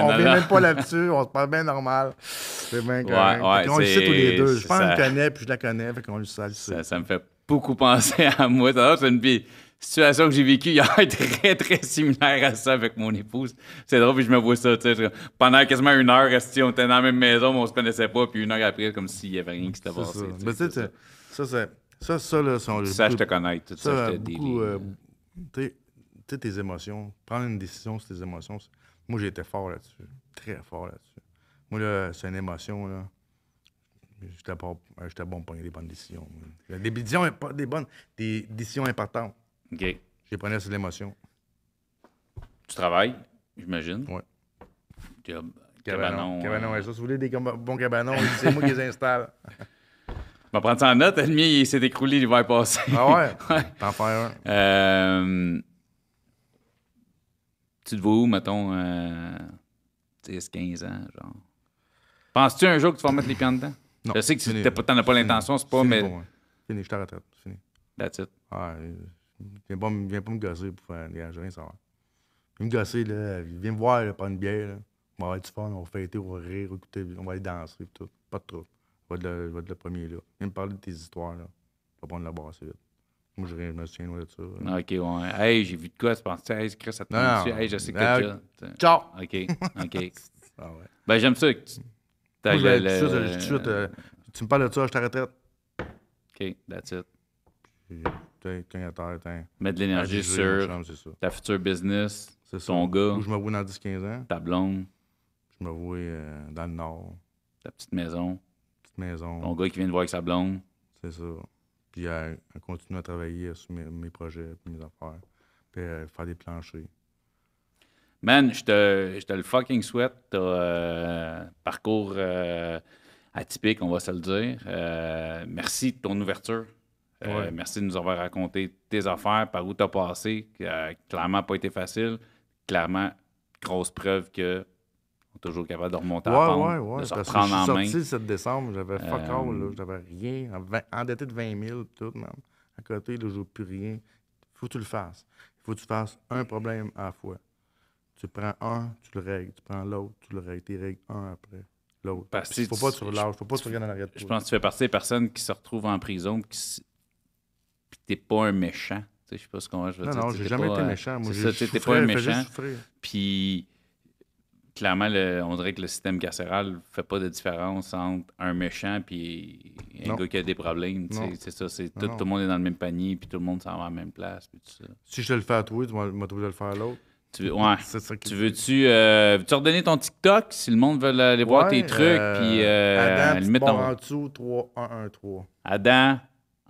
B: On, on
A: non,
B: vient même pas là-dessus. On se parle bien normal. C'est bien correct. qu'on le sait tous les deux. Je pense qu'elle me connaît, puis je la connais. Fait qu'on le sait.
A: ça me fait beaucoup [laughs] penser à moi. Ça, C'est une vie- situation que j'ai vécue hier très, très similaire à ça avec mon épouse. C'est drôle, puis je me vois ça. tu sais, je- Pendant quasiment une heure, on était dans la même maison, mais on se connaissait pas. Puis une heure après, comme s'il y avait rien qui s'était passé.
B: Mais tu sais,
A: ça.
B: ça, c'est- ça, ça, là, sont
A: Ça, je te connais. Tout ça,
B: ça,
A: je te
B: euh, tu sais- tes émotions, prendre une décision sur tes émotions, moi, j'ai été fort là-dessus. Très fort là-dessus. Moi, là, c'est une émotion, là. J'étais pas- j'étais bon pour prendre des bonnes décisions. Des décisions, des bonnes, des décisions importantes.
A: OK.
B: Je les prenais sur l'émotion.
A: Tu travailles, j'imagine.
B: Ouais.
A: Job.
B: Cabanon.
A: Cabanon. Euh,
B: ouais, ça, si vous voulez des bons cabanons, c'est moi qui les installe.
A: On va prendre ça en note? Le mien, il s'est écroulé l'hiver passé.
B: Ah ouais? [laughs]
A: Ouais.
B: T'en fais un.
A: Euh, tu te vois où, mettons, euh, 10, 15 ans, genre? Penses-tu un jour que tu vas mettre les pieds dedans?
B: Non.
A: Je sais que tu
B: Fini.
A: t'as pas- t'en as pas l'intention, c'est pas,
B: Fini
A: mais.
B: Fini, je retraite. Fini.
A: that's it.
B: Euh, viens pas, me- viens pas me gosser pour faire un j'ai rien savoir. Viens me gosser, là. Viens me voir, là, prendre une bière, là. On va avoir du fun, on va fêter, on va rire, écouter, on va aller danser, tout. Pas de trouble. Je vais être le, le premier là. Viens me parler de tes histoires, là. Je vais prendre la barre assez vite. Moi, je, me souviens loin de ça.
A: Ah, OK, ouais. Hey, j'ai vu de quoi, tu penses, hey, Chris, ça te tombe dessus. Hey, je sais que tu
B: Ciao!
A: OK, OK. [laughs]
B: Ah ouais.
A: Ben, j'aime ça que tu. t'as
B: Moi,
A: le-
B: de
A: le-
B: de euh, me parles de ça, je t'arrêterai.
A: OK, that's it.
B: Puis, Terre.
A: Mettre de l'énergie sur ta future business, ton gars,
B: Où je me vois dans 10-15 ans,
A: ta blonde,
B: je me vois euh, dans le nord,
A: ta petite maison,
B: petite maison.
A: ton gars qui vient de voir avec sa blonde.
B: C'est ça. Puis à, à continuer à travailler sur mes, mes projets, puis mes affaires. Puis à faire des planchers.
A: Man, je te, je te le fucking souhaite. T'as euh, parcours euh, atypique, on va se le dire. Euh, merci de ton ouverture. Euh,
B: Ouais.
A: Merci de nous avoir raconté tes affaires, par où tu as passé. qui a clairement pas été facile. Clairement, grosse preuve que on est toujours capable de remonter
B: Ouais,
A: à la pente,
B: ouais, ouais.
A: de se
B: Parce que je suis
A: en main.
B: sorti le 7 décembre, j'avais fuck
A: Euh,
B: all. J'avais rien. endetté de 20 000, pis tout, man. À côté, là, j'ai plus rien. Faut que tu le fasses. Il faut que tu fasses un problème à la fois. Tu prends un, tu le règles. Tu prends l'autre, tu le règles. Tu règles un après l'autre. Il faut
A: tu-
B: pas que tu
A: je-
B: relâches. faut pas que tu regardes en arrière
A: Je pense que tu fais partie des personnes qui se retrouvent en prison qui puis t'es pas un méchant. Je sais pas ce qu'on va je veux
B: Non,
A: dire.
B: non, j'ai jamais
A: pas,
B: été
A: euh,
B: méchant. Moi,
A: c'est
B: j'ai
A: ça, t'es pas un méchant. Puis, clairement, le- on dirait que le système carcéral fait pas de différence entre un méchant puis un
B: Non.
A: gars qui a des problèmes. C'est ça. C'est tout, le monde est dans le même panier puis tout le monde s'en va à la même place. Puis tout ça.
B: Si je te le fais à toi, tu vas m'as trouvé de le faire à l'autre.
A: Tu, veux- ouais. Tu veux-tu euh, veux-tu redonner ton TikTok si le monde veut aller voir tes trucs?
B: euh,
A: puis, euh,
B: Adam,
A: limite,
B: petit
A: on-
B: barre en dessous, 3, 1, 1, 3.
A: Adam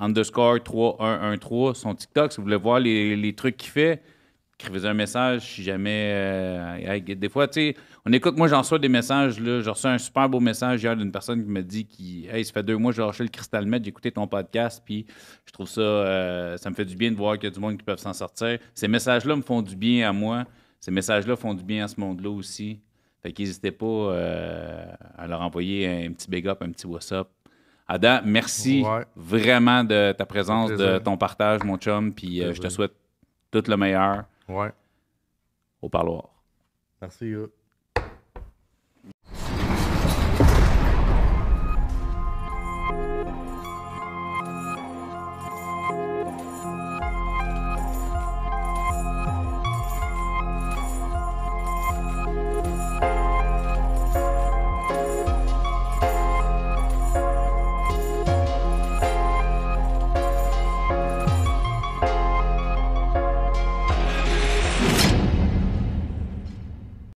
A: underscore 3113, son TikTok. Si vous voulez voir les, trucs qu'il fait, écrivez un message si jamais. euh, des fois, tu sais, on écoute, moi, j'en reçois des messages. Là, j'ai un super beau message hier d'une personne qui me dit qui, Hey, ça fait deux mois que j'ai lâché le Crystal Med, j'ai écouté ton podcast, puis je trouve ça. euh, ça me fait du bien de voir qu'il y a du monde qui peuvent s'en sortir. Ces messages-là me font du bien à moi. Ces messages-là font du bien à ce monde-là aussi. Fait qu'hésitez pas euh, à leur envoyer un petit big up, un petit what's up. Adam, merci
B: Ouais.
A: vraiment de ta présence, de ton partage, mon chum. Puis euh, je te souhaite tout le meilleur
B: Ouais.
A: au parloir.
B: Merci.